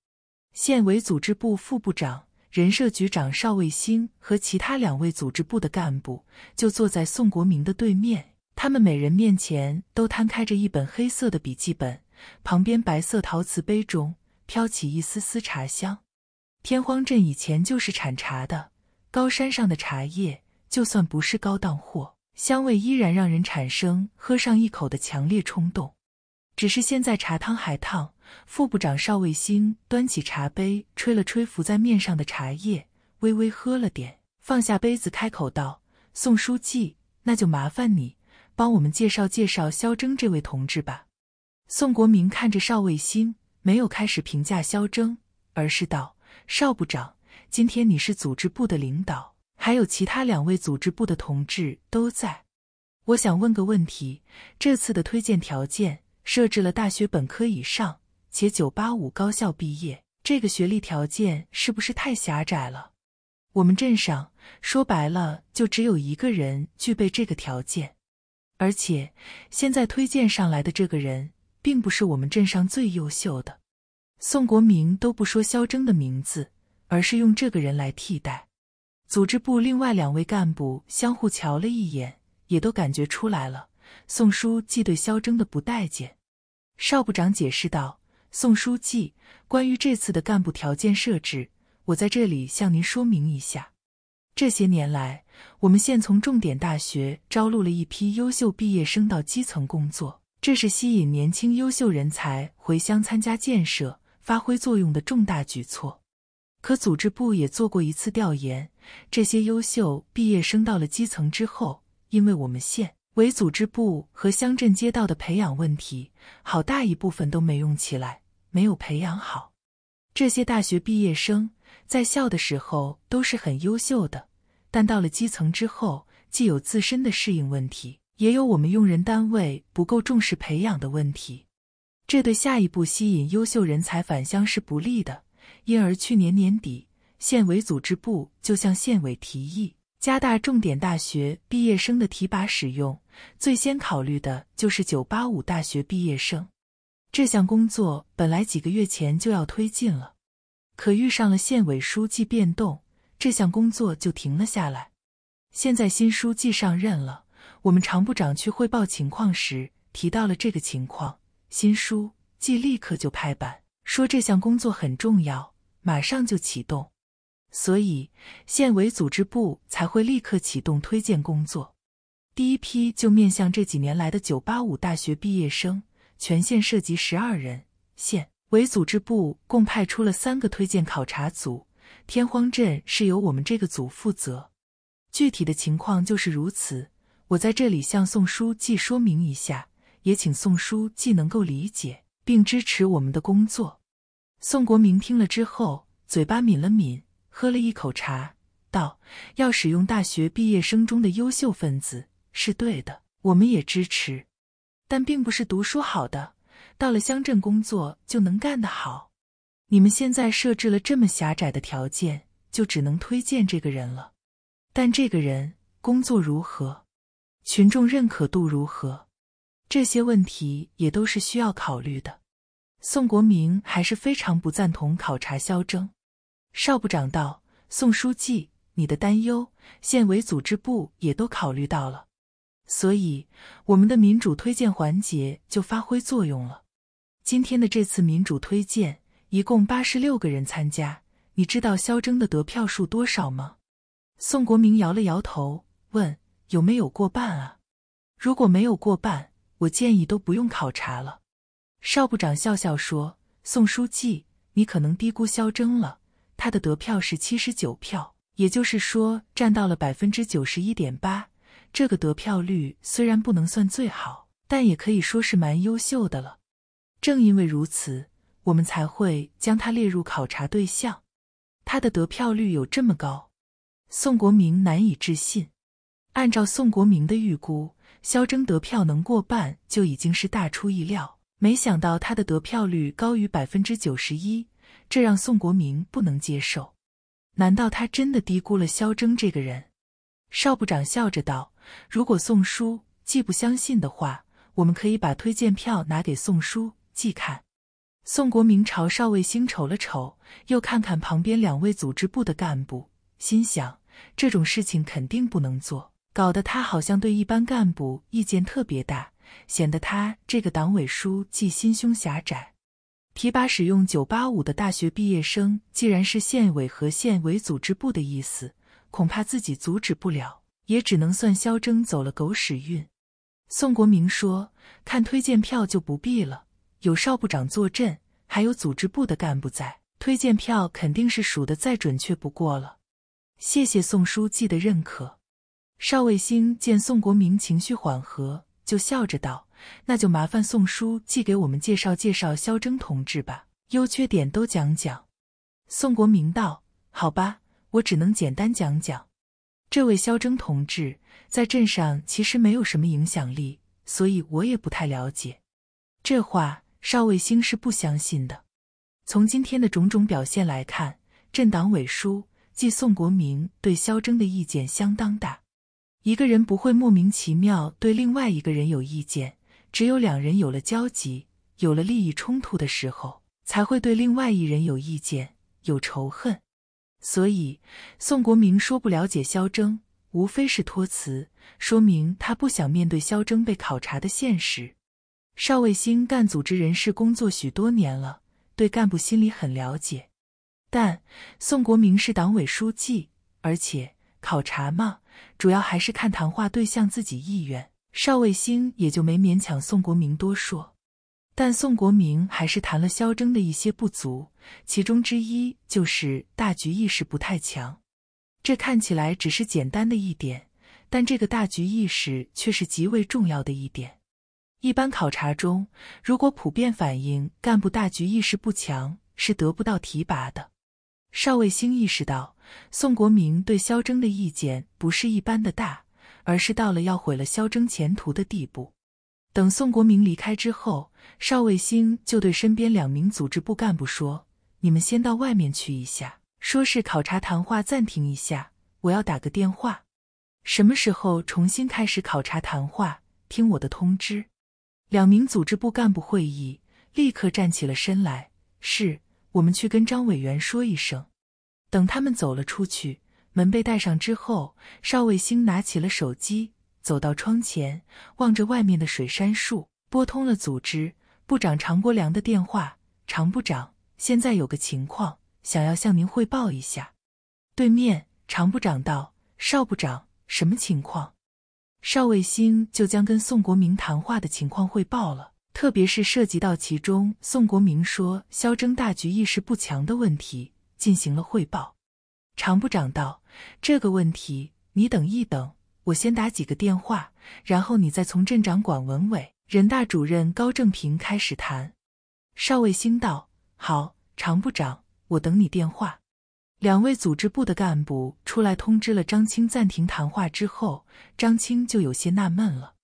县委组织部副部长、人社局长邵卫星和其他两位组织部的干部就坐在宋国明的对面。他们每人面前都摊开着一本黑色的笔记本，旁边白色陶瓷杯中飘起一丝丝茶香。天荒镇以前就是产茶的，高山上的茶叶就算不是高档货，香味依然让人产生喝上一口的强烈冲动。只是现在茶汤还烫，副部长邵卫星端起茶杯，吹了吹浮在面上的茶叶，微微喝了点，放下杯子，开口道：“宋书记，那就麻烦你。”帮我们介绍介绍肖征这位同志吧。宋国明看着邵卫星，没有开始评价肖征，而是道：“邵部长，今天你是组织部的领导，还有其他两位组织部的同志都在。我想问个问题：这次的推荐条件设置了大学本科以上且985高校毕业，这个学历条件是不是太狭窄了？我们镇上说白了就只有一个人具备这个条件。”而且，现在推荐上来的这个人，并不是我们镇上最优秀的。宋国明都不说肖征的名字，而是用这个人来替代。组织部另外两位干部相互瞧了一眼，也都感觉出来了宋书记对肖征的不待见。邵部长解释道：“宋书记，关于这次的干部条件设置，我在这里向您说明一下。”这些年来，我们县从重点大学招录了一批优秀毕业生到基层工作，这是吸引年轻优秀人才回乡参加建设、发挥作用的重大举措。可组织部也做过一次调研，这些优秀毕业生到了基层之后，因为我们县委组织部和乡镇街道的培养问题，好大一部分都没用起来，没有培养好。这些大学毕业生。在校的时候都是很优秀的，但到了基层之后，既有自身的适应问题，也有我们用人单位不够重视培养的问题，这对下一步吸引优秀人才返乡是不利的。因而去年年底，县委组织部就向县委提议，加大重点大学毕业生的提拔使用，最先考虑的就是985大学毕业生。这项工作本来几个月前就要推进了。可遇上了县委书记变动，这项工作就停了下来。现在新书记上任了，我们常部长去汇报情况时提到了这个情况，新书记立刻就拍板说这项工作很重要，马上就启动。所以县委组织部才会立刻启动推荐工作。第一批就面向这几年来的985大学毕业生，全县涉及十二人，县。委组织部共派出了三个推荐考察组，天荒镇是由我们这个组负责。具体的情况就是如此。我在这里向宋书记说明一下，也请宋书记能够理解并支持我们的工作。宋国明听了之后，嘴巴抿了抿，喝了一口茶，道：“要使用大学毕业生中的优秀分子是对的，我们也支持，但并不是读书好的。”到了乡镇工作就能干得好，你们现在设置了这么狭窄的条件，就只能推荐这个人了。但这个人工作如何，群众认可度如何，这些问题也都是需要考虑的。宋国明还是非常不赞同考察肖征。邵部长道：“宋书记，你的担忧，县委组织部也都考虑到了，所以我们的民主推荐环节就发挥作用了。”今天的这次民主推荐，一共八十六个人参加。你知道肖征的得票数多少吗？宋国明摇了摇头，问：“有没有过半啊？”如果没有过半，我建议都不用考察了。邵部长笑笑说：“宋书记，你可能低估肖征了。他的得票是七十九票，也就是说占到了百分之九十一点八。这个得票率虽然不能算最好。”但也可以说是蛮优秀的了。正因为如此，我们才会将他列入考察对象。他的得票率有这么高，宋国明难以置信。按照宋国明的预估，肖铮得票能过半就已经是大出意料，没想到他的得票率高于百分之九十一，这让宋国明不能接受。难道他真的低估了肖铮这个人？邵部长笑着道：“如果宋书记不相信的话，我们可以把推荐票拿给宋书记看。”宋国明朝邵卫星瞅了瞅，又看看旁边两位组织部的干部，心想：这种事情肯定不能做，搞得他好像对一般干部意见特别大，显得他这个党委书记心胸狭窄。提拔使用九八五的大学毕业生，既然是县委和县委组织部的意思，恐怕自己阻止不了，也只能算肖铮走了狗屎运。宋国明说：“看推荐票就不必了，有邵部长坐镇，还有组织部的干部在，推荐票肯定是数的再准确不过了。”谢谢宋书记的认可。邵卫星见宋国明情绪缓和，就笑着道。那就麻烦宋书记给我们介绍介绍肖铮同志吧，优缺点都讲讲。宋国明道：“好吧，我只能简单讲讲。这位肖征同志在镇上其实没有什么影响力，所以我也不太了解。”这话邵卫星是不相信的。从今天的种种表现来看，镇党委书记宋国明对肖征的意见相当大。一个人不会莫名其妙对另外一个人有意见。只有两人有了交集，有了利益冲突的时候，才会对另外一人有意见、有仇恨。所以，宋国明说不了解肖铮，无非是托词，说明他不想面对肖铮被考察的现实。邵卫星干组织人事工作许多年了，对干部心理很了解。但宋国明是党委书记，而且考察嘛，主要还是看谈话对象自己意愿。邵卫星也就没勉强宋国明多说，但宋国明还是谈了肖铮的一些不足，其中之一就是大局意识不太强。这看起来只是简单的一点，但这个大局意识却是极为重要的一点。一般考察中，如果普遍反映干部大局意识不强，是得不到提拔的。邵卫星意识到，宋国明对肖铮的意见不是一般的大。而是到了要毁了肖铮前途的地步。等宋国明离开之后，邵卫星就对身边两名组织部干部说：“你们先到外面去一下，说是考察谈话暂停一下，我要打个电话。什么时候重新开始考察谈话，听我的通知。”两名组织部干部会议立刻站起了身来：“是，我们去跟张委员说一声。”等他们走了出去。门被带上之后，邵卫星拿起了手机，走到窗前，望着外面的水杉树，拨通了组织部长常国良的电话：“常部长，现在有个情况，想要向您汇报一下。”对面常部长道：“邵部长，什么情况？”邵卫星就将跟宋国明谈话的情况汇报了，特别是涉及到其中宋国明说肖铮大局意识不强的问题，进行了汇报。常部长道：“这个问题，你等一等，我先打几个电话，然后你再从镇长管文委、人大主任高正平开始谈。”邵卫星道：“好，常部长，我等你电话。”两位组织部的干部出来通知了张青暂停谈话之后，张青就有些纳闷了。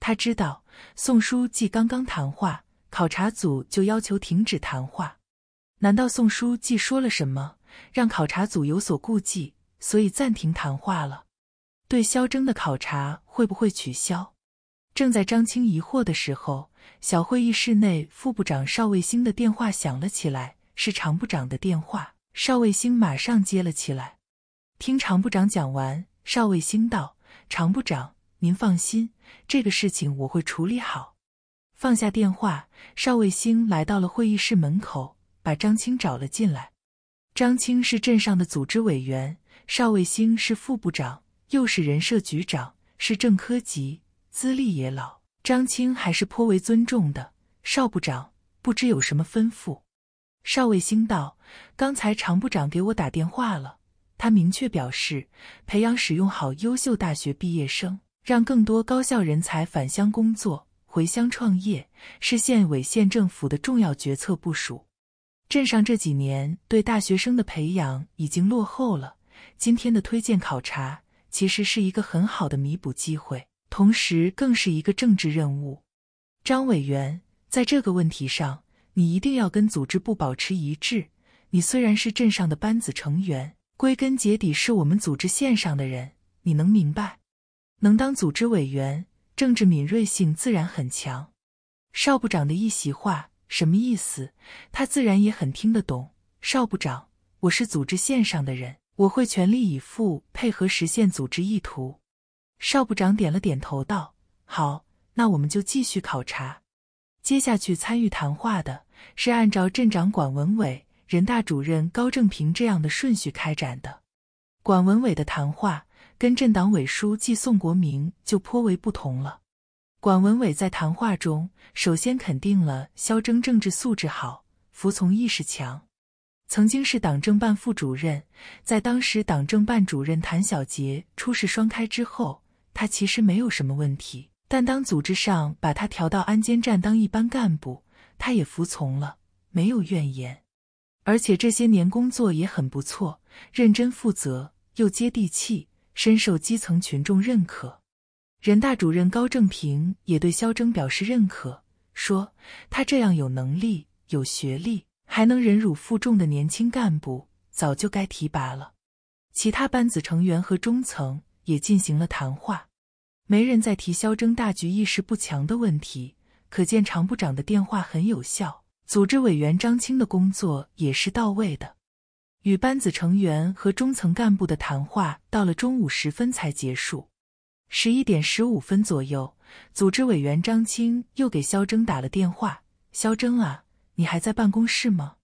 他知道宋书记刚刚谈话，考察组就要求停止谈话，难道宋书记说了什么？让考察组有所顾忌，所以暂停谈话了。对肖铮的考察会不会取消？正在张青疑惑的时候，小会议室内副部长邵卫星的电话响了起来，是常部长的电话。邵卫星马上接了起来。听常部长讲完，邵卫星道：“常部长，您放心，这个事情我会处理好。”放下电话，邵卫星来到了会议室门口，把张青找了进来。张青是镇上的组织委员，邵卫星是副部长，又是人社局长，是正科级，资历也老。张青还是颇为尊重的。邵部长，不知有什么吩咐？邵卫星道：“刚才常部长给我打电话了，他明确表示，培养使用好优秀大学毕业生，让更多高校人才返乡工作，回乡创业是县委县政府的重要决策部署。镇上这几年对大学生的培养已经落后了，今天的推荐考察其实是一个很好的弥补机会，同时更是一个政治任务。张委员，在这个问题上，你一定要跟组织部保持一致。你虽然是镇上的班子成员，归根结底是我们组织线上的人，你能明白？能当组织委员，政治敏锐性自然很强。邵部长的一席话什么意思？他自然也很听得懂。邵部长，我是组织线上的人，我会全力以赴配合实现组织意图。邵部长点了点头，道：“好，那我们就继续考察。接下去参与谈话的是按照镇长管文伟。”人大主任高正平这样的顺序开展的，管文伟的谈话跟镇党委书记宋国明就颇为不同了。管文伟在谈话中首先肯定了肖铮政治素质好，服从意识强，曾经是党政办副主任。在当时党政办主任谭小杰出事双开之后，他其实没有什么问题，但当组织上把他调到安监站当一般干部，他也服从了，没有怨言。而且这些年工作也很不错，认真负责又接地气，深受基层群众认可。人大主任高正平也对肖铮表示认可，说他这样有能力、有学历，还能忍辱负重的年轻干部，早就该提拔了。其他班子成员和中层也进行了谈话，没人再提肖铮大局意识不强的问题，可见常部长的电话很有效。组织委员张青的工作也是到位的，与班子成员和中层干部的谈话到了中午时分才结束。十一点十五分左右，组织委员张青又给肖铮打了电话：“肖铮啊，你还在办公室吗？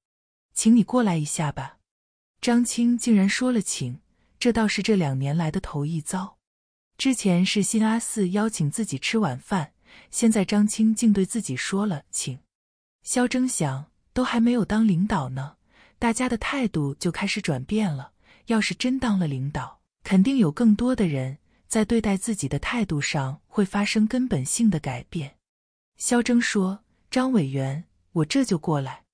请你过来一下吧。”张青竟然说了请，这倒是这两年来的头一遭。之前是新阿四邀请自己吃晚饭，现在张青竟对自己说了请。肖铮想，都还没有当领导呢，大家的态度就开始转变了。要是真当了领导，肯定有更多的人在对待自己的态度上会发生根本性的改变。肖铮说：“张委员，我这就过来。”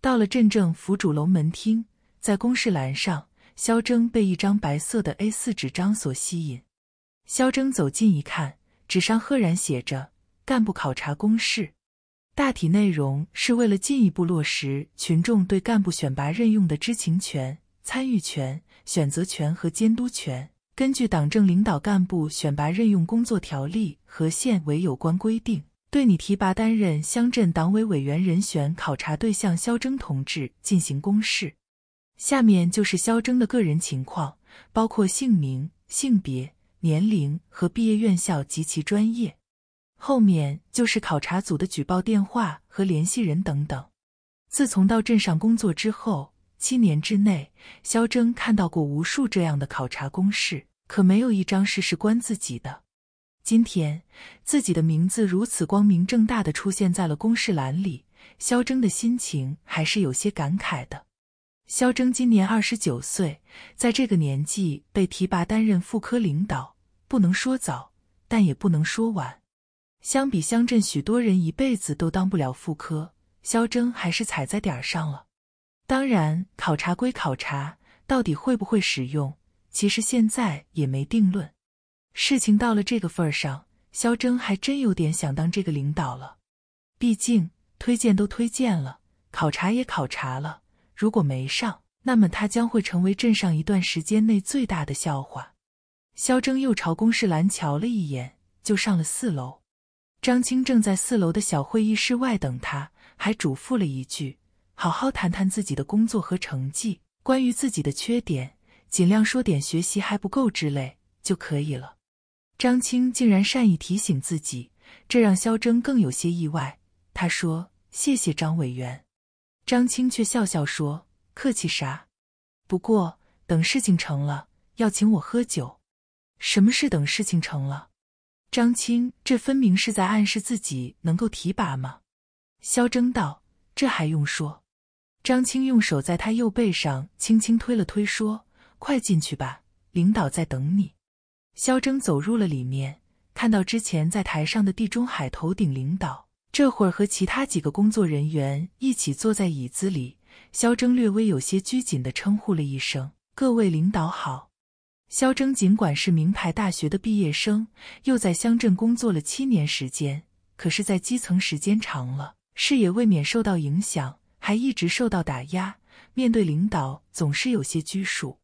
到了镇政府主楼门厅，在公示栏上，肖铮被一张白色的 A4 纸张所吸引。肖铮走近一看，纸上赫然写着“干部考察公示”。大体内容是为了进一步落实群众对干部选拔任用的知情权、参与权、选择权和监督权，根据党政领导干部选拔任用工作条例和县委有关规定，对你提拔担任乡镇党委委员人选考察对象肖征同志进行公示。下面就是肖征的个人情况，包括姓名、性别、年龄和毕业院校及其专业。后面就是考察组的举报电话和联系人等等。自从到镇上工作之后，七年之内，肖铮看到过无数这样的考察公示，可没有一张是是关自己的。今天自己的名字如此光明正大的出现在了公示栏里，肖铮的心情还是有些感慨的。肖铮今年二十九岁，在这个年纪被提拔担任副科领导，不能说早，但也不能说晚。相比乡镇许多人一辈子都当不了副科，肖铮还是踩在点儿上了。当然，考察归考察，到底会不会使用，其实现在也没定论。事情到了这个份儿上，肖铮还真有点想当这个领导了。毕竟推荐都推荐了，考察也考察了，如果没上，那么他将会成为镇上一段时间内最大的笑话。肖铮又朝公示栏瞧了一眼，就上了四楼。张青正在四楼的小会议室外等他，还嘱咐了一句：“好好谈谈自己的工作和成绩，关于自己的缺点，尽量说点学习还不够之类就可以了。”张青竟然善意提醒自己，这让肖铮更有些意外。他说：“谢谢张委员。”张青却笑笑说：“客气啥？不过等事情成了，要请我喝酒。什么事等事情成了？”张青，这分明是在暗示自己能够提拔吗？肖铮道：“这还用说？”张青用手在他右背上轻轻推了推，说：“快进去吧，领导在等你。”肖铮走入了里面，看到之前在台上的地中海头顶领导，这会儿和其他几个工作人员一起坐在椅子里，肖征略微有些拘谨地称呼了一声：“各位领导好。”肖征尽管是名牌大学的毕业生，又在乡镇工作了七年时间，可是，在基层时间长了，视野未免受到影响，还一直受到打压，面对领导总是有些拘束。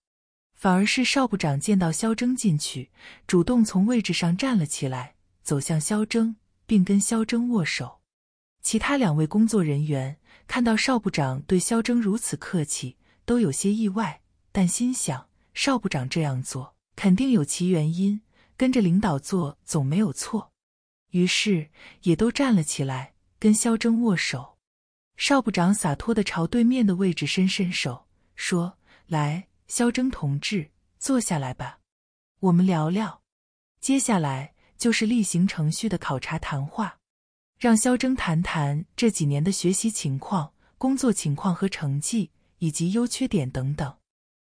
反而是邵部长见到肖征进去，主动从位置上站了起来，走向肖征，并跟肖征握手。其他两位工作人员看到邵部长对肖征如此客气，都有些意外，但心想。邵部长这样做肯定有其原因，跟着领导做总没有错，于是也都站了起来，跟肖征握手。邵部长洒脱地朝对面的位置伸伸手，说：“来，肖征同志，坐下来吧，我们聊聊。接下来就是例行程序的考察谈话，让肖征谈谈这几年的学习情况、工作情况和成绩，以及优缺点等等。”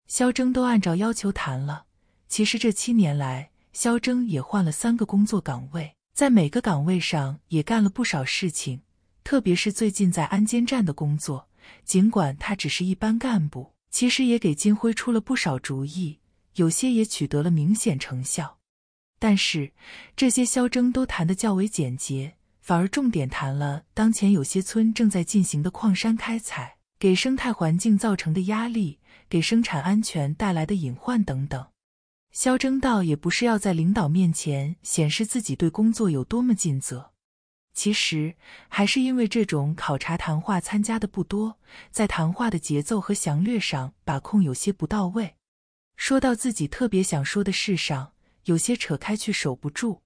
肖征都按照要求谈了。其实这七年来，肖征也换了三个工作岗位，在每个岗位上也干了不少事情。特别是最近在安监站的工作，尽管他只是一般干部，其实也给金辉出了不少主意，有些也取得了明显成效。但是这些肖征都谈得较为简洁，反而重点谈了当前有些村正在进行的矿山开采给生态环境造成的压力。给生产安全带来的隐患等等，肖征道也不是要在领导面前显示自己对工作有多么尽责，其实还是因为这种考察谈话参加的不多，在谈话的节奏和详略上把控有些不到位，说到自己特别想说的事上，有些扯开去守不住。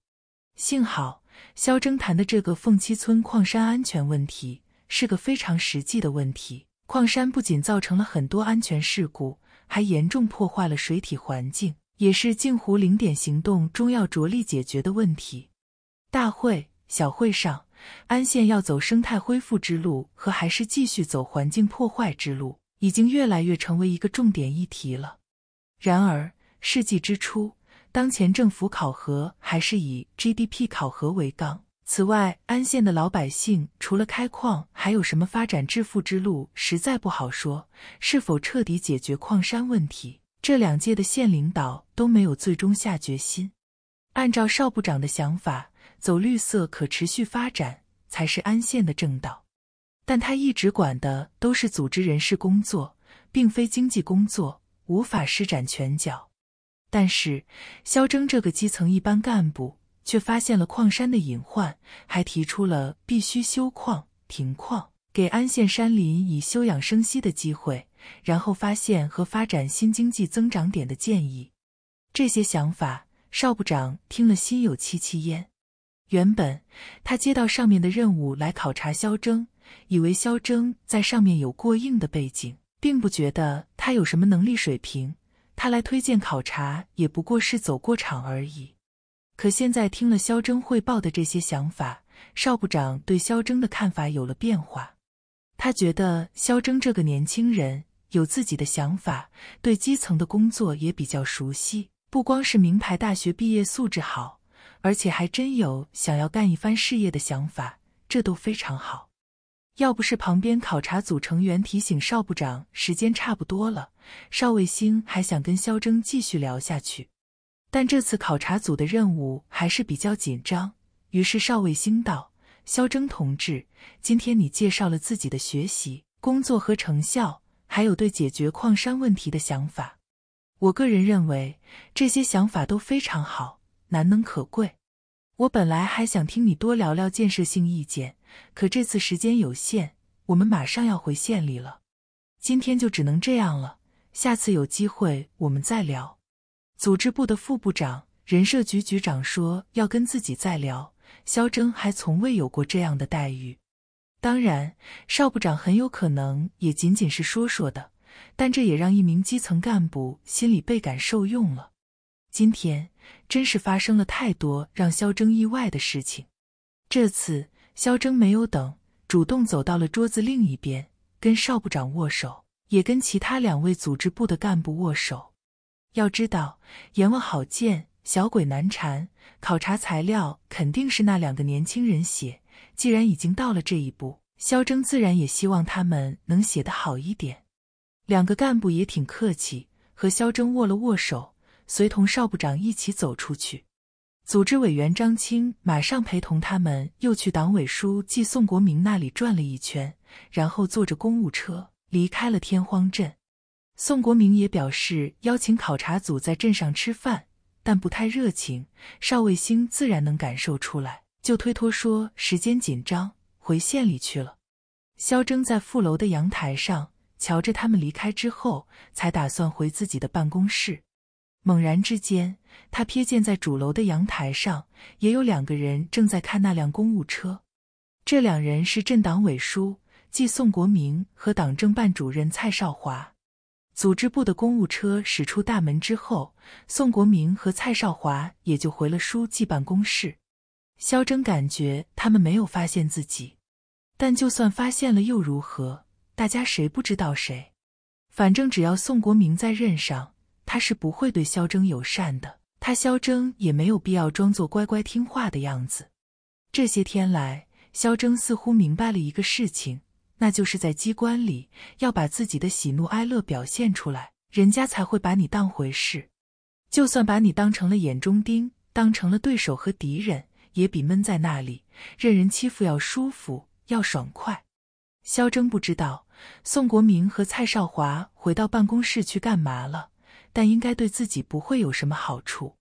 幸好肖征谈的这个凤栖村矿山安全问题是个非常实际的问题。矿山不仅造成了很多安全事故，还严重破坏了水体环境，也是镜湖零点行动中要着力解决的问题。大会、小会上，安县要走生态恢复之路和还是继续走环境破坏之路，已经越来越成为一个重点议题了。然而，世纪之初，当前政府考核还是以 GDP 考核为纲。此外，安县的老百姓除了开矿，还有什么发展致富之路，实在不好说。是否彻底解决矿山问题，这两届的县领导都没有最终下决心。按照邵部长的想法，走绿色可持续发展才是安县的正道，但他一直管的都是组织人事工作，并非经济工作，无法施展拳脚。但是，肖征这个基层一般干部。却发现了矿山的隐患，还提出了必须修矿停矿，给安县山林以休养生息的机会，然后发现和发展新经济增长点的建议。这些想法，邵部长听了心有戚戚焉。原本他接到上面的任务来考察肖征，以为肖征在上面有过硬的背景，并不觉得他有什么能力水平，他来推荐考察也不过是走过场而已。可现在听了肖征汇报的这些想法，邵部长对肖征的看法有了变化。他觉得肖征这个年轻人有自己的想法，对基层的工作也比较熟悉，不光是名牌大学毕业，素质好，而且还真有想要干一番事业的想法，这都非常好。要不是旁边考察组成员提醒邵部长时间差不多了，邵卫星还想跟肖征继续聊下去。但这次考察组的任务还是比较紧张，于是邵卫星道：“肖征同志，今天你介绍了自己的学习、工作和成效，还有对解决矿山问题的想法。我个人认为这些想法都非常好，难能可贵。我本来还想听你多聊聊建设性意见，可这次时间有限，我们马上要回县里了，今天就只能这样了。下次有机会我们再聊。”组织部的副部长、人社局局长说要跟自己再聊。肖征还从未有过这样的待遇。当然，邵部长很有可能也仅仅是说说的，但这也让一名基层干部心里倍感受用了。今天真是发生了太多让肖征意外的事情。这次，肖征没有等，主动走到了桌子另一边，跟邵部长握手，也跟其他两位组织部的干部握手。要知道，阎王好见，小鬼难缠，考察材料肯定是那两个年轻人写。既然已经到了这一步，肖征自然也希望他们能写得好一点。两个干部也挺客气，和肖征握了握手，随同少部长一起走出去。组织委员张青马上陪同他们又去党委书记宋国明那里转了一圈，然后坐着公务车离开了天荒镇。宋国明也表示邀请考察组在镇上吃饭，但不太热情。邵卫星自然能感受出来，就推脱说时间紧张，回县里去了。肖征在副楼的阳台上瞧着他们离开之后，才打算回自己的办公室。猛然之间，他瞥见在主楼的阳台上也有两个人正在看那辆公务车。这两人是镇党委书记宋国明和党政办主任蔡少华。组织部的公务车驶出大门之后，宋国明和蔡少华也就回了书记办公室。肖征感觉他们没有发现自己，但就算发现了又如何？大家谁不知道谁？反正只要宋国明在任上，他是不会对肖征友善的。他肖征也没有必要装作乖乖听话的样子。这些天来，肖征似乎明白了一个事情。那就是在机关里要把自己的喜怒哀乐表现出来，人家才会把你当回事。就算把你当成了眼中钉，当成了对手和敌人，也比闷在那里任人欺负要舒服，要爽快。肖征不知道宋国明和蔡少华回到办公室去干嘛了，但应该对自己不会有什么好处。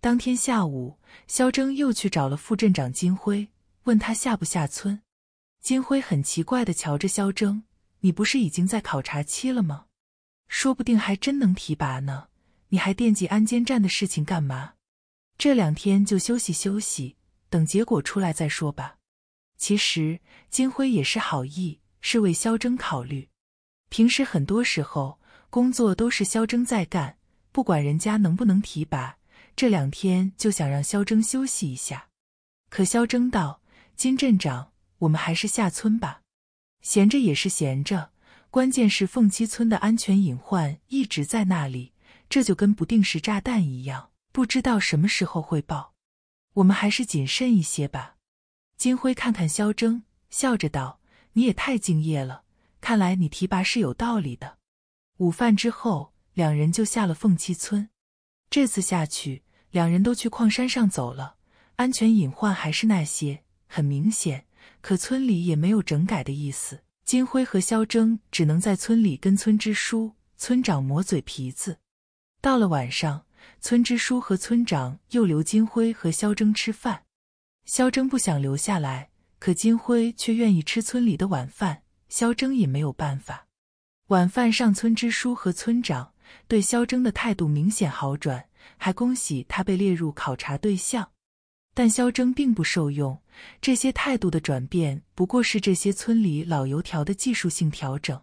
当天下午，肖征又去找了副镇长金辉，问他下不下村。金辉很奇怪的瞧着肖征：“你不是已经在考察期了吗？说不定还真能提拔呢。你还惦记安监站的事情干嘛？这两天就休息休息，等结果出来再说吧。”其实金辉也是好意，是为肖征考虑。平时很多时候工作都是肖征在干，不管人家能不能提拔，这两天就想让肖征休息一下。可肖征道：“金镇长。”我们还是下村吧，闲着也是闲着，关键是凤栖村的安全隐患一直在那里，这就跟不定时炸弹一样，不知道什么时候会爆。我们还是谨慎一些吧。金辉看看肖征，笑着道：“你也太敬业了，看来你提拔是有道理的。”午饭之后，两人就下了凤栖村。这次下去，两人都去矿山上走了，安全隐患还是那些，很明显。可村里也没有整改的意思，金辉和肖征只能在村里跟村支书、村长磨嘴皮子。到了晚上，村支书和村长又留金辉和肖征吃饭。肖征不想留下来，可金辉却愿意吃村里的晚饭，肖征也没有办法。晚饭上，村支书和村长对肖征的态度明显好转，还恭喜他被列入考察对象。但肖征并不受用，这些态度的转变不过是这些村里老油条的技术性调整。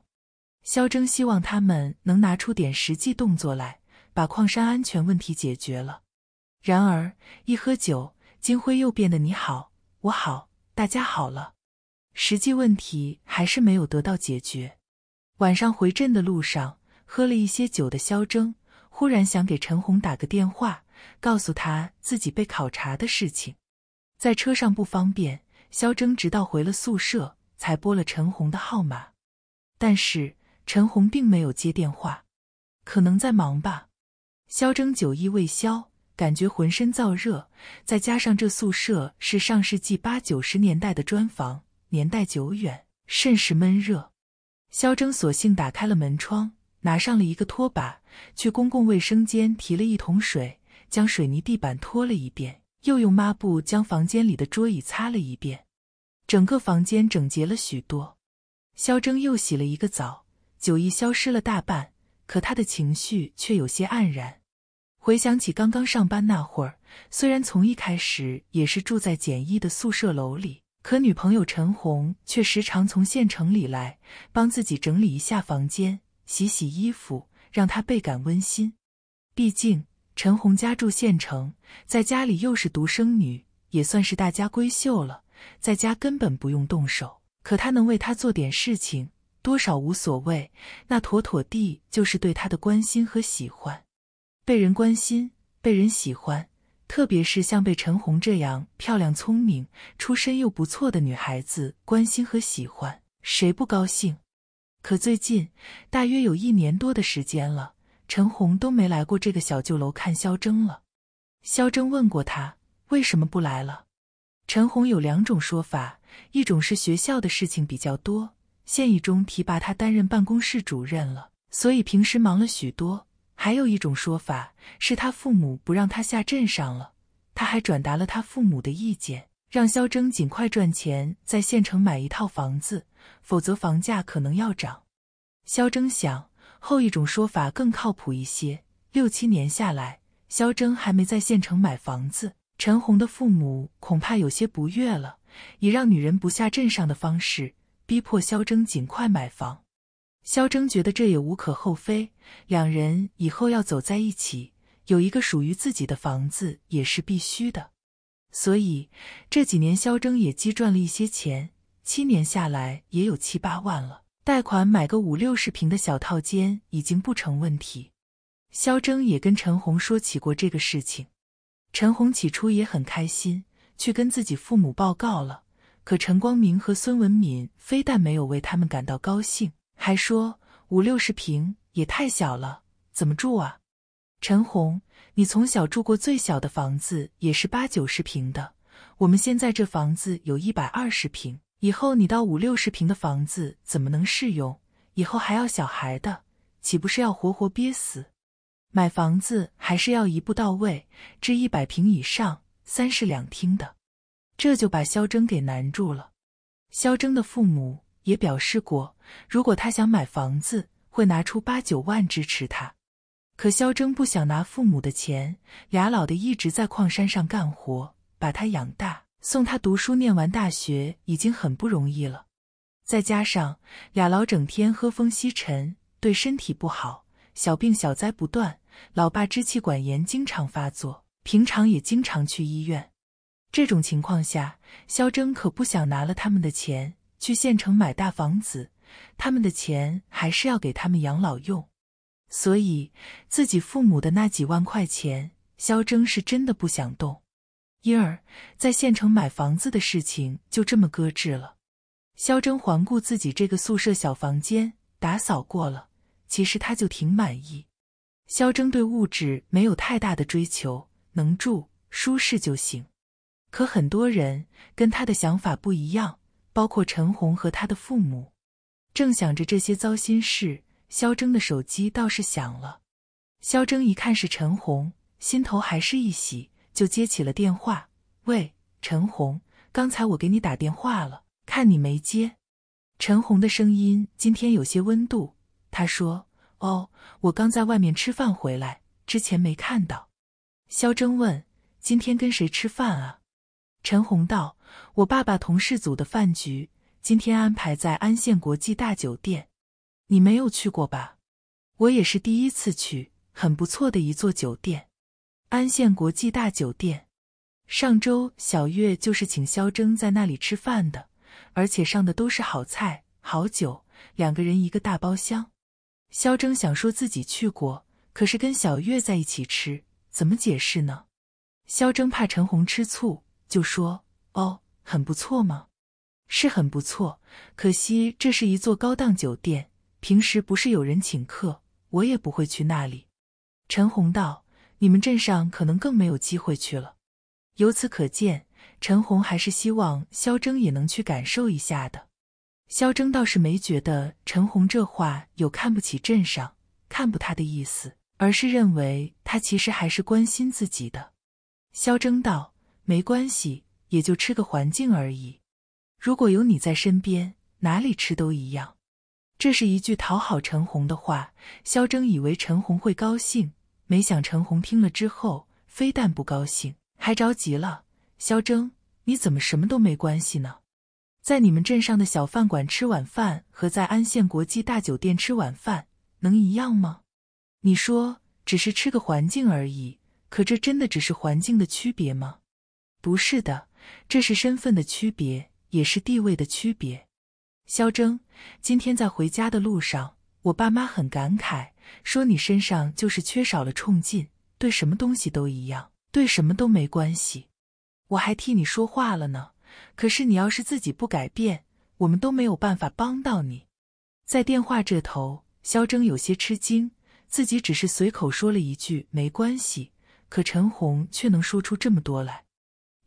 肖征希望他们能拿出点实际动作来，把矿山安全问题解决了。然而一喝酒，金辉又变得你好我好大家好了，实际问题还是没有得到解决。晚上回镇的路上，喝了一些酒的肖征忽然想给陈红打个电话。告诉他自己被考察的事情，在车上不方便，肖征直到回了宿舍才拨了陈红的号码。但是陈红并没有接电话，可能在忙吧。肖征酒意未消，感觉浑身燥热，再加上这宿舍是上世纪八九十年代的砖房，年代久远，甚是闷热。肖征索性打开了门窗，拿上了一个拖把，去公共卫生间提了一桶水。将水泥地板拖了一遍，又用抹布将房间里的桌椅擦了一遍，整个房间整洁了许多。肖征又洗了一个澡，酒意消失了大半，可他的情绪却有些黯然。回想起刚刚上班那会儿，虽然从一开始也是住在简易的宿舍楼里，可女朋友陈红却时常从县城里来帮自己整理一下房间、洗洗衣服，让他倍感温馨。毕竟。陈红家住县城，在家里又是独生女，也算是大家闺秀了，在家根本不用动手。可他能为她做点事情，多少无所谓，那妥妥地就是对她的关心和喜欢。被人关心，被人喜欢，特别是像被陈红这样漂亮、聪明、出身又不错的女孩子关心和喜欢，谁不高兴？可最近大约有一年多的时间了，陈红都没来过这个小旧楼看肖征了。肖征问过他为什么不来了，陈红有两种说法：一种是学校的事情比较多，县一中提拔他担任办公室主任了，所以平时忙了许多；还有一种说法是他父母不让他下镇上了，他还转达了他父母的意见，让肖征尽快赚钱，在县城买一套房子，否则房价可能要涨。肖征想，后一种说法更靠谱一些。六七年下来。肖征还没在县城买房子，陈红的父母恐怕有些不悦了，以让女人不下镇上的方式逼迫肖征尽快买房。肖征觉得这也无可厚非，两人以后要走在一起，有一个属于自己的房子也是必须的。所以这几年肖征也积赚了一些钱，七年下来也有七八万了，贷款买个五六十平的小套间已经不成问题。肖征也跟陈红说起过这个事情，陈红起初也很开心，去跟自己父母报告了。可陈光明和孙文敏非但没有为他们感到高兴，还说五六十平也太小了，怎么住啊？陈红，你从小住过最小的房子也是八九十平的，我们现在这房子有一百二十平，以后你到五六十平的房子怎么能适用？以后还要小孩的，岂不是要活活憋死？买房子还是要一步到位，至一百平以上、三室两厅的，这就把肖征给难住了。肖征的父母也表示过，如果他想买房子，会拿出八九万支持他。可肖征不想拿父母的钱，俩老的一直在矿山上干活，把他养大，送他读书，念完大学已经很不容易了。再加上俩老整天喝风吸尘，对身体不好，小病小灾不断。老爸支气管炎经常发作，平常也经常去医院。这种情况下，肖征可不想拿了他们的钱去县城买大房子，他们的钱还是要给他们养老用。所以，自己父母的那几万块钱，肖征是真的不想动。因而，在县城买房子的事情就这么搁置了。肖征环顾自己这个宿舍小房间，打扫过了，其实他就挺满意。肖征对物质没有太大的追求，能住舒适就行。可很多人跟他的想法不一样，包括陈红和他的父母。正想着这些糟心事，肖征的手机倒是响了。肖征一看是陈红，心头还是一喜，就接起了电话：“喂，陈红，刚才我给你打电话了，看你没接。”陈红的声音今天有些温度，他说。哦，我刚在外面吃饭回来，之前没看到。肖征问：“今天跟谁吃饭啊？”陈红道：“我爸爸同事组的饭局，今天安排在安县国际大酒店。你没有去过吧？我也是第一次去，很不错的一座酒店。安县国际大酒店，上周小月就是请肖铮在那里吃饭的，而且上的都是好菜好酒，两个人一个大包厢。”肖铮想说自己去过，可是跟小月在一起吃，怎么解释呢？肖铮怕陈红吃醋，就说：“哦，很不错吗？是很不错，可惜这是一座高档酒店，平时不是有人请客，我也不会去那里。”陈红道：“你们镇上可能更没有机会去了。”由此可见，陈红还是希望肖征也能去感受一下的。肖征倒是没觉得陈红这话有看不起镇上、看不他的意思，而是认为他其实还是关心自己的。肖征道：“没关系，也就吃个环境而已。如果有你在身边，哪里吃都一样。”这是一句讨好陈红的话。肖征以为陈红会高兴，没想陈红听了之后，非但不高兴，还着急了。肖征，你怎么什么都没关系呢？在你们镇上的小饭馆吃晚饭和在安县国际大酒店吃晚饭能一样吗？你说只是吃个环境而已，可这真的只是环境的区别吗？不是的，这是身份的区别，也是地位的区别。肖征，今天在回家的路上，我爸妈很感慨，说你身上就是缺少了冲劲，对什么东西都一样，对什么都没关系。我还替你说话了呢。可是你要是自己不改变，我们都没有办法帮到你。在电话这头，肖铮有些吃惊，自己只是随口说了一句“没关系”，可陈红却能说出这么多来。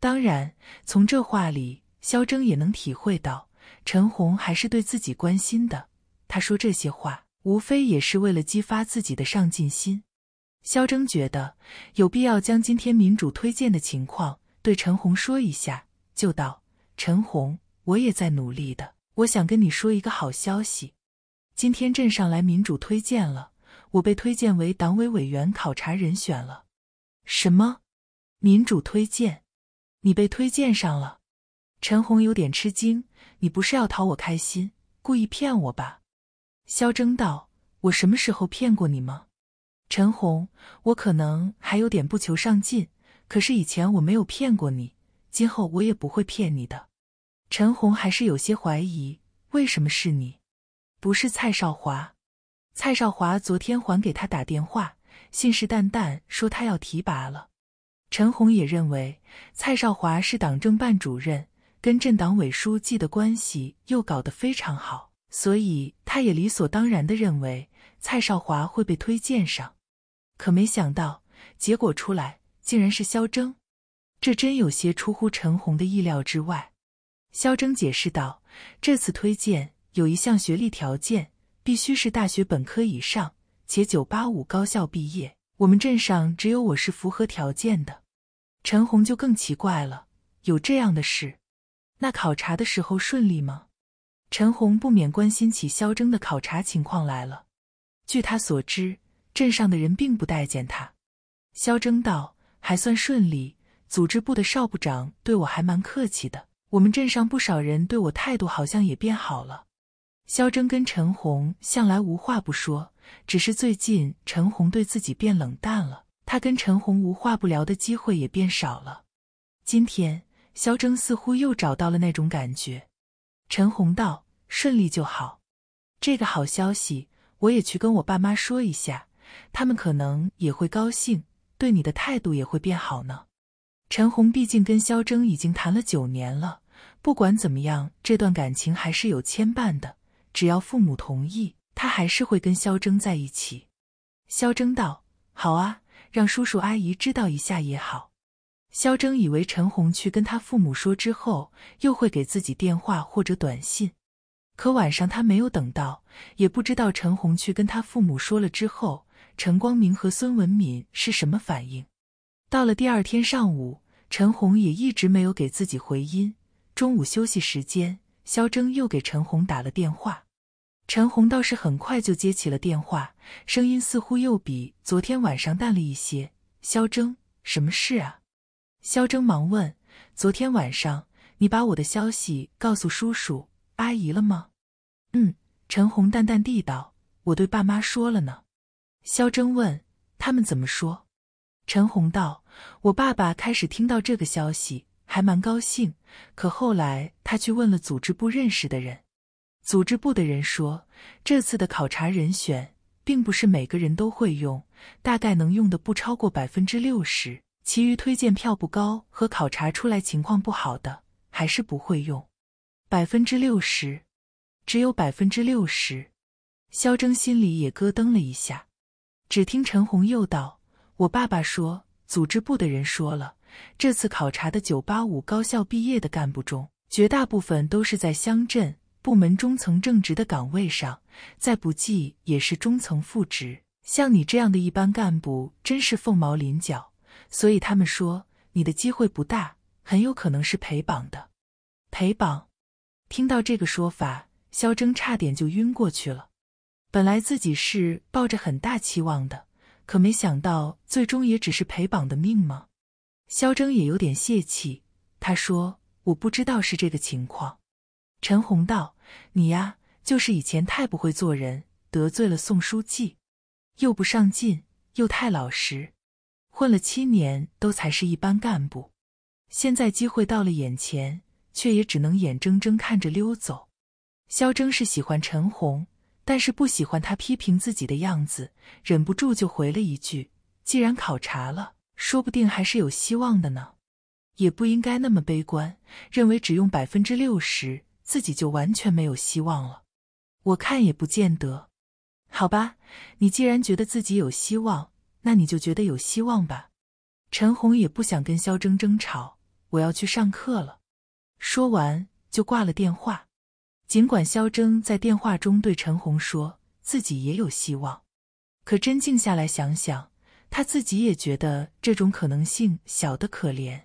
当然，从这话里，肖铮也能体会到陈红还是对自己关心的。他说这些话，无非也是为了激发自己的上进心。肖铮觉得有必要将今天民主推荐的情况对陈红说一下，就道：“陈红，我也在努力的，我想跟你说一个好消息。”今天镇上来民主推荐了，我被推荐为党委委员考察人选了。什么？民主推荐？你被推荐上了？陈红有点吃惊。你不是要讨我开心，故意骗我吧？肖铮道：“我什么时候骗过你吗？”陈红，我可能还有点不求上进，可是以前我没有骗过你，今后我也不会骗你的。陈红还是有些怀疑，为什么是你？不是蔡少华，蔡少华昨天还给他打电话，信誓旦旦说他要提拔了。陈红也认为蔡少华是党政办主任，跟镇党委书记的关系又搞得非常好，所以他也理所当然的认为蔡少华会被推荐上。可没想到结果出来，竟然是肖铮，这真有些出乎陈红的意料之外。肖铮解释道：“这次推荐。”有一项学历条件，必须是大学本科以上，且九八五高校毕业。我们镇上只有我是符合条件的。陈红就更奇怪了，有这样的事？那考察的时候顺利吗？陈红不免关心起肖铮的考察情况来了。据他所知，镇上的人并不待见他。肖铮道：“还算顺利，组织部的邵部长对我还蛮客气的。我们镇上不少人对我态度好像也变好了。”肖铮跟陈红向来无话不说，只是最近陈红对自己变冷淡了，他跟陈红无话不聊的机会也变少了。今天肖铮似乎又找到了那种感觉。陈红道：“顺利就好，这个好消息我也去跟我爸妈说一下，他们可能也会高兴，对你的态度也会变好呢。”陈红毕竟跟肖铮已经谈了九年了，不管怎么样，这段感情还是有牵绊的。只要父母同意，他还是会跟肖铮在一起。肖铮道：“好啊，让叔叔阿姨知道一下也好。”肖铮以为陈红去跟他父母说之后，又会给自己电话或者短信，可晚上他没有等到，也不知道陈红去跟他父母说了之后，陈光明和孙文敏是什么反应。到了第二天上午，陈红也一直没有给自己回音。中午休息时间，肖铮又给陈红打了电话。陈红倒是很快就接起了电话，声音似乎又比昨天晚上淡了一些。肖铮，什么事啊？肖铮忙问：“昨天晚上你把我的消息告诉叔叔阿姨了吗？”“嗯。”陈红淡淡地道：“我对爸妈说了呢。”肖铮问：“他们怎么说？”陈红道：“我爸爸开始听到这个消息还蛮高兴，可后来他去问了组织部认识的人。”组织部的人说，这次的考察人选并不是每个人都会用，大概能用的不超过百分之六十，其余推荐票不高和考察出来情况不好的还是不会用。百分之六十，只有百分之六十。肖铮心里也咯噔了一下。只听陈红又道：“我爸爸说，组织部的人说了，这次考察的九八五高校毕业的干部中，绝大部分都是在乡镇。”部门中层正职的岗位上，再不济也是中层副职。像你这样的一般干部，真是凤毛麟角。所以他们说你的机会不大，很有可能是陪绑的。陪绑？听到这个说法，肖铮差点就晕过去了。本来自己是抱着很大期望的，可没想到最终也只是陪绑的命吗？肖铮也有点泄气，他说：“我不知道是这个情况。”陈红道：“你呀，就是以前太不会做人，得罪了宋书记，又不上进，又太老实，混了七年都才是一般干部。现在机会到了眼前，却也只能眼睁睁看着溜走。”肖铮是喜欢陈红，但是不喜欢他批评自己的样子，忍不住就回了一句：“既然考察了，说不定还是有希望的呢。也不应该那么悲观，认为只用百分之六十，自己就完全没有希望了。我看也不见得。好吧，你既然觉得自己有希望，那你就觉得有希望吧。陈红也不想跟肖铮争吵，我要去上课了。说完就挂了电话。尽管肖铮在电话中对陈红说自己也有希望，可真静下来想想，他自己也觉得这种可能性小得可怜。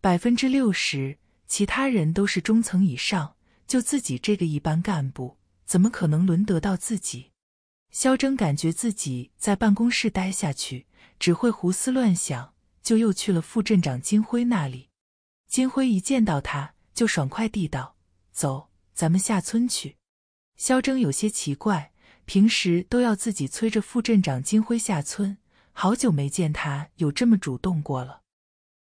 百分之六十，其他人都是中层以上，就自己这个一般干部，怎么可能轮得到自己？肖铮感觉自己在办公室待下去只会胡思乱想，就又去了副镇长金辉那里。金辉一见到他，就爽快地道：“走，咱们下村去。”肖铮有些奇怪，平时都要自己催着副镇长金辉下村，好久没见他有这么主动过了。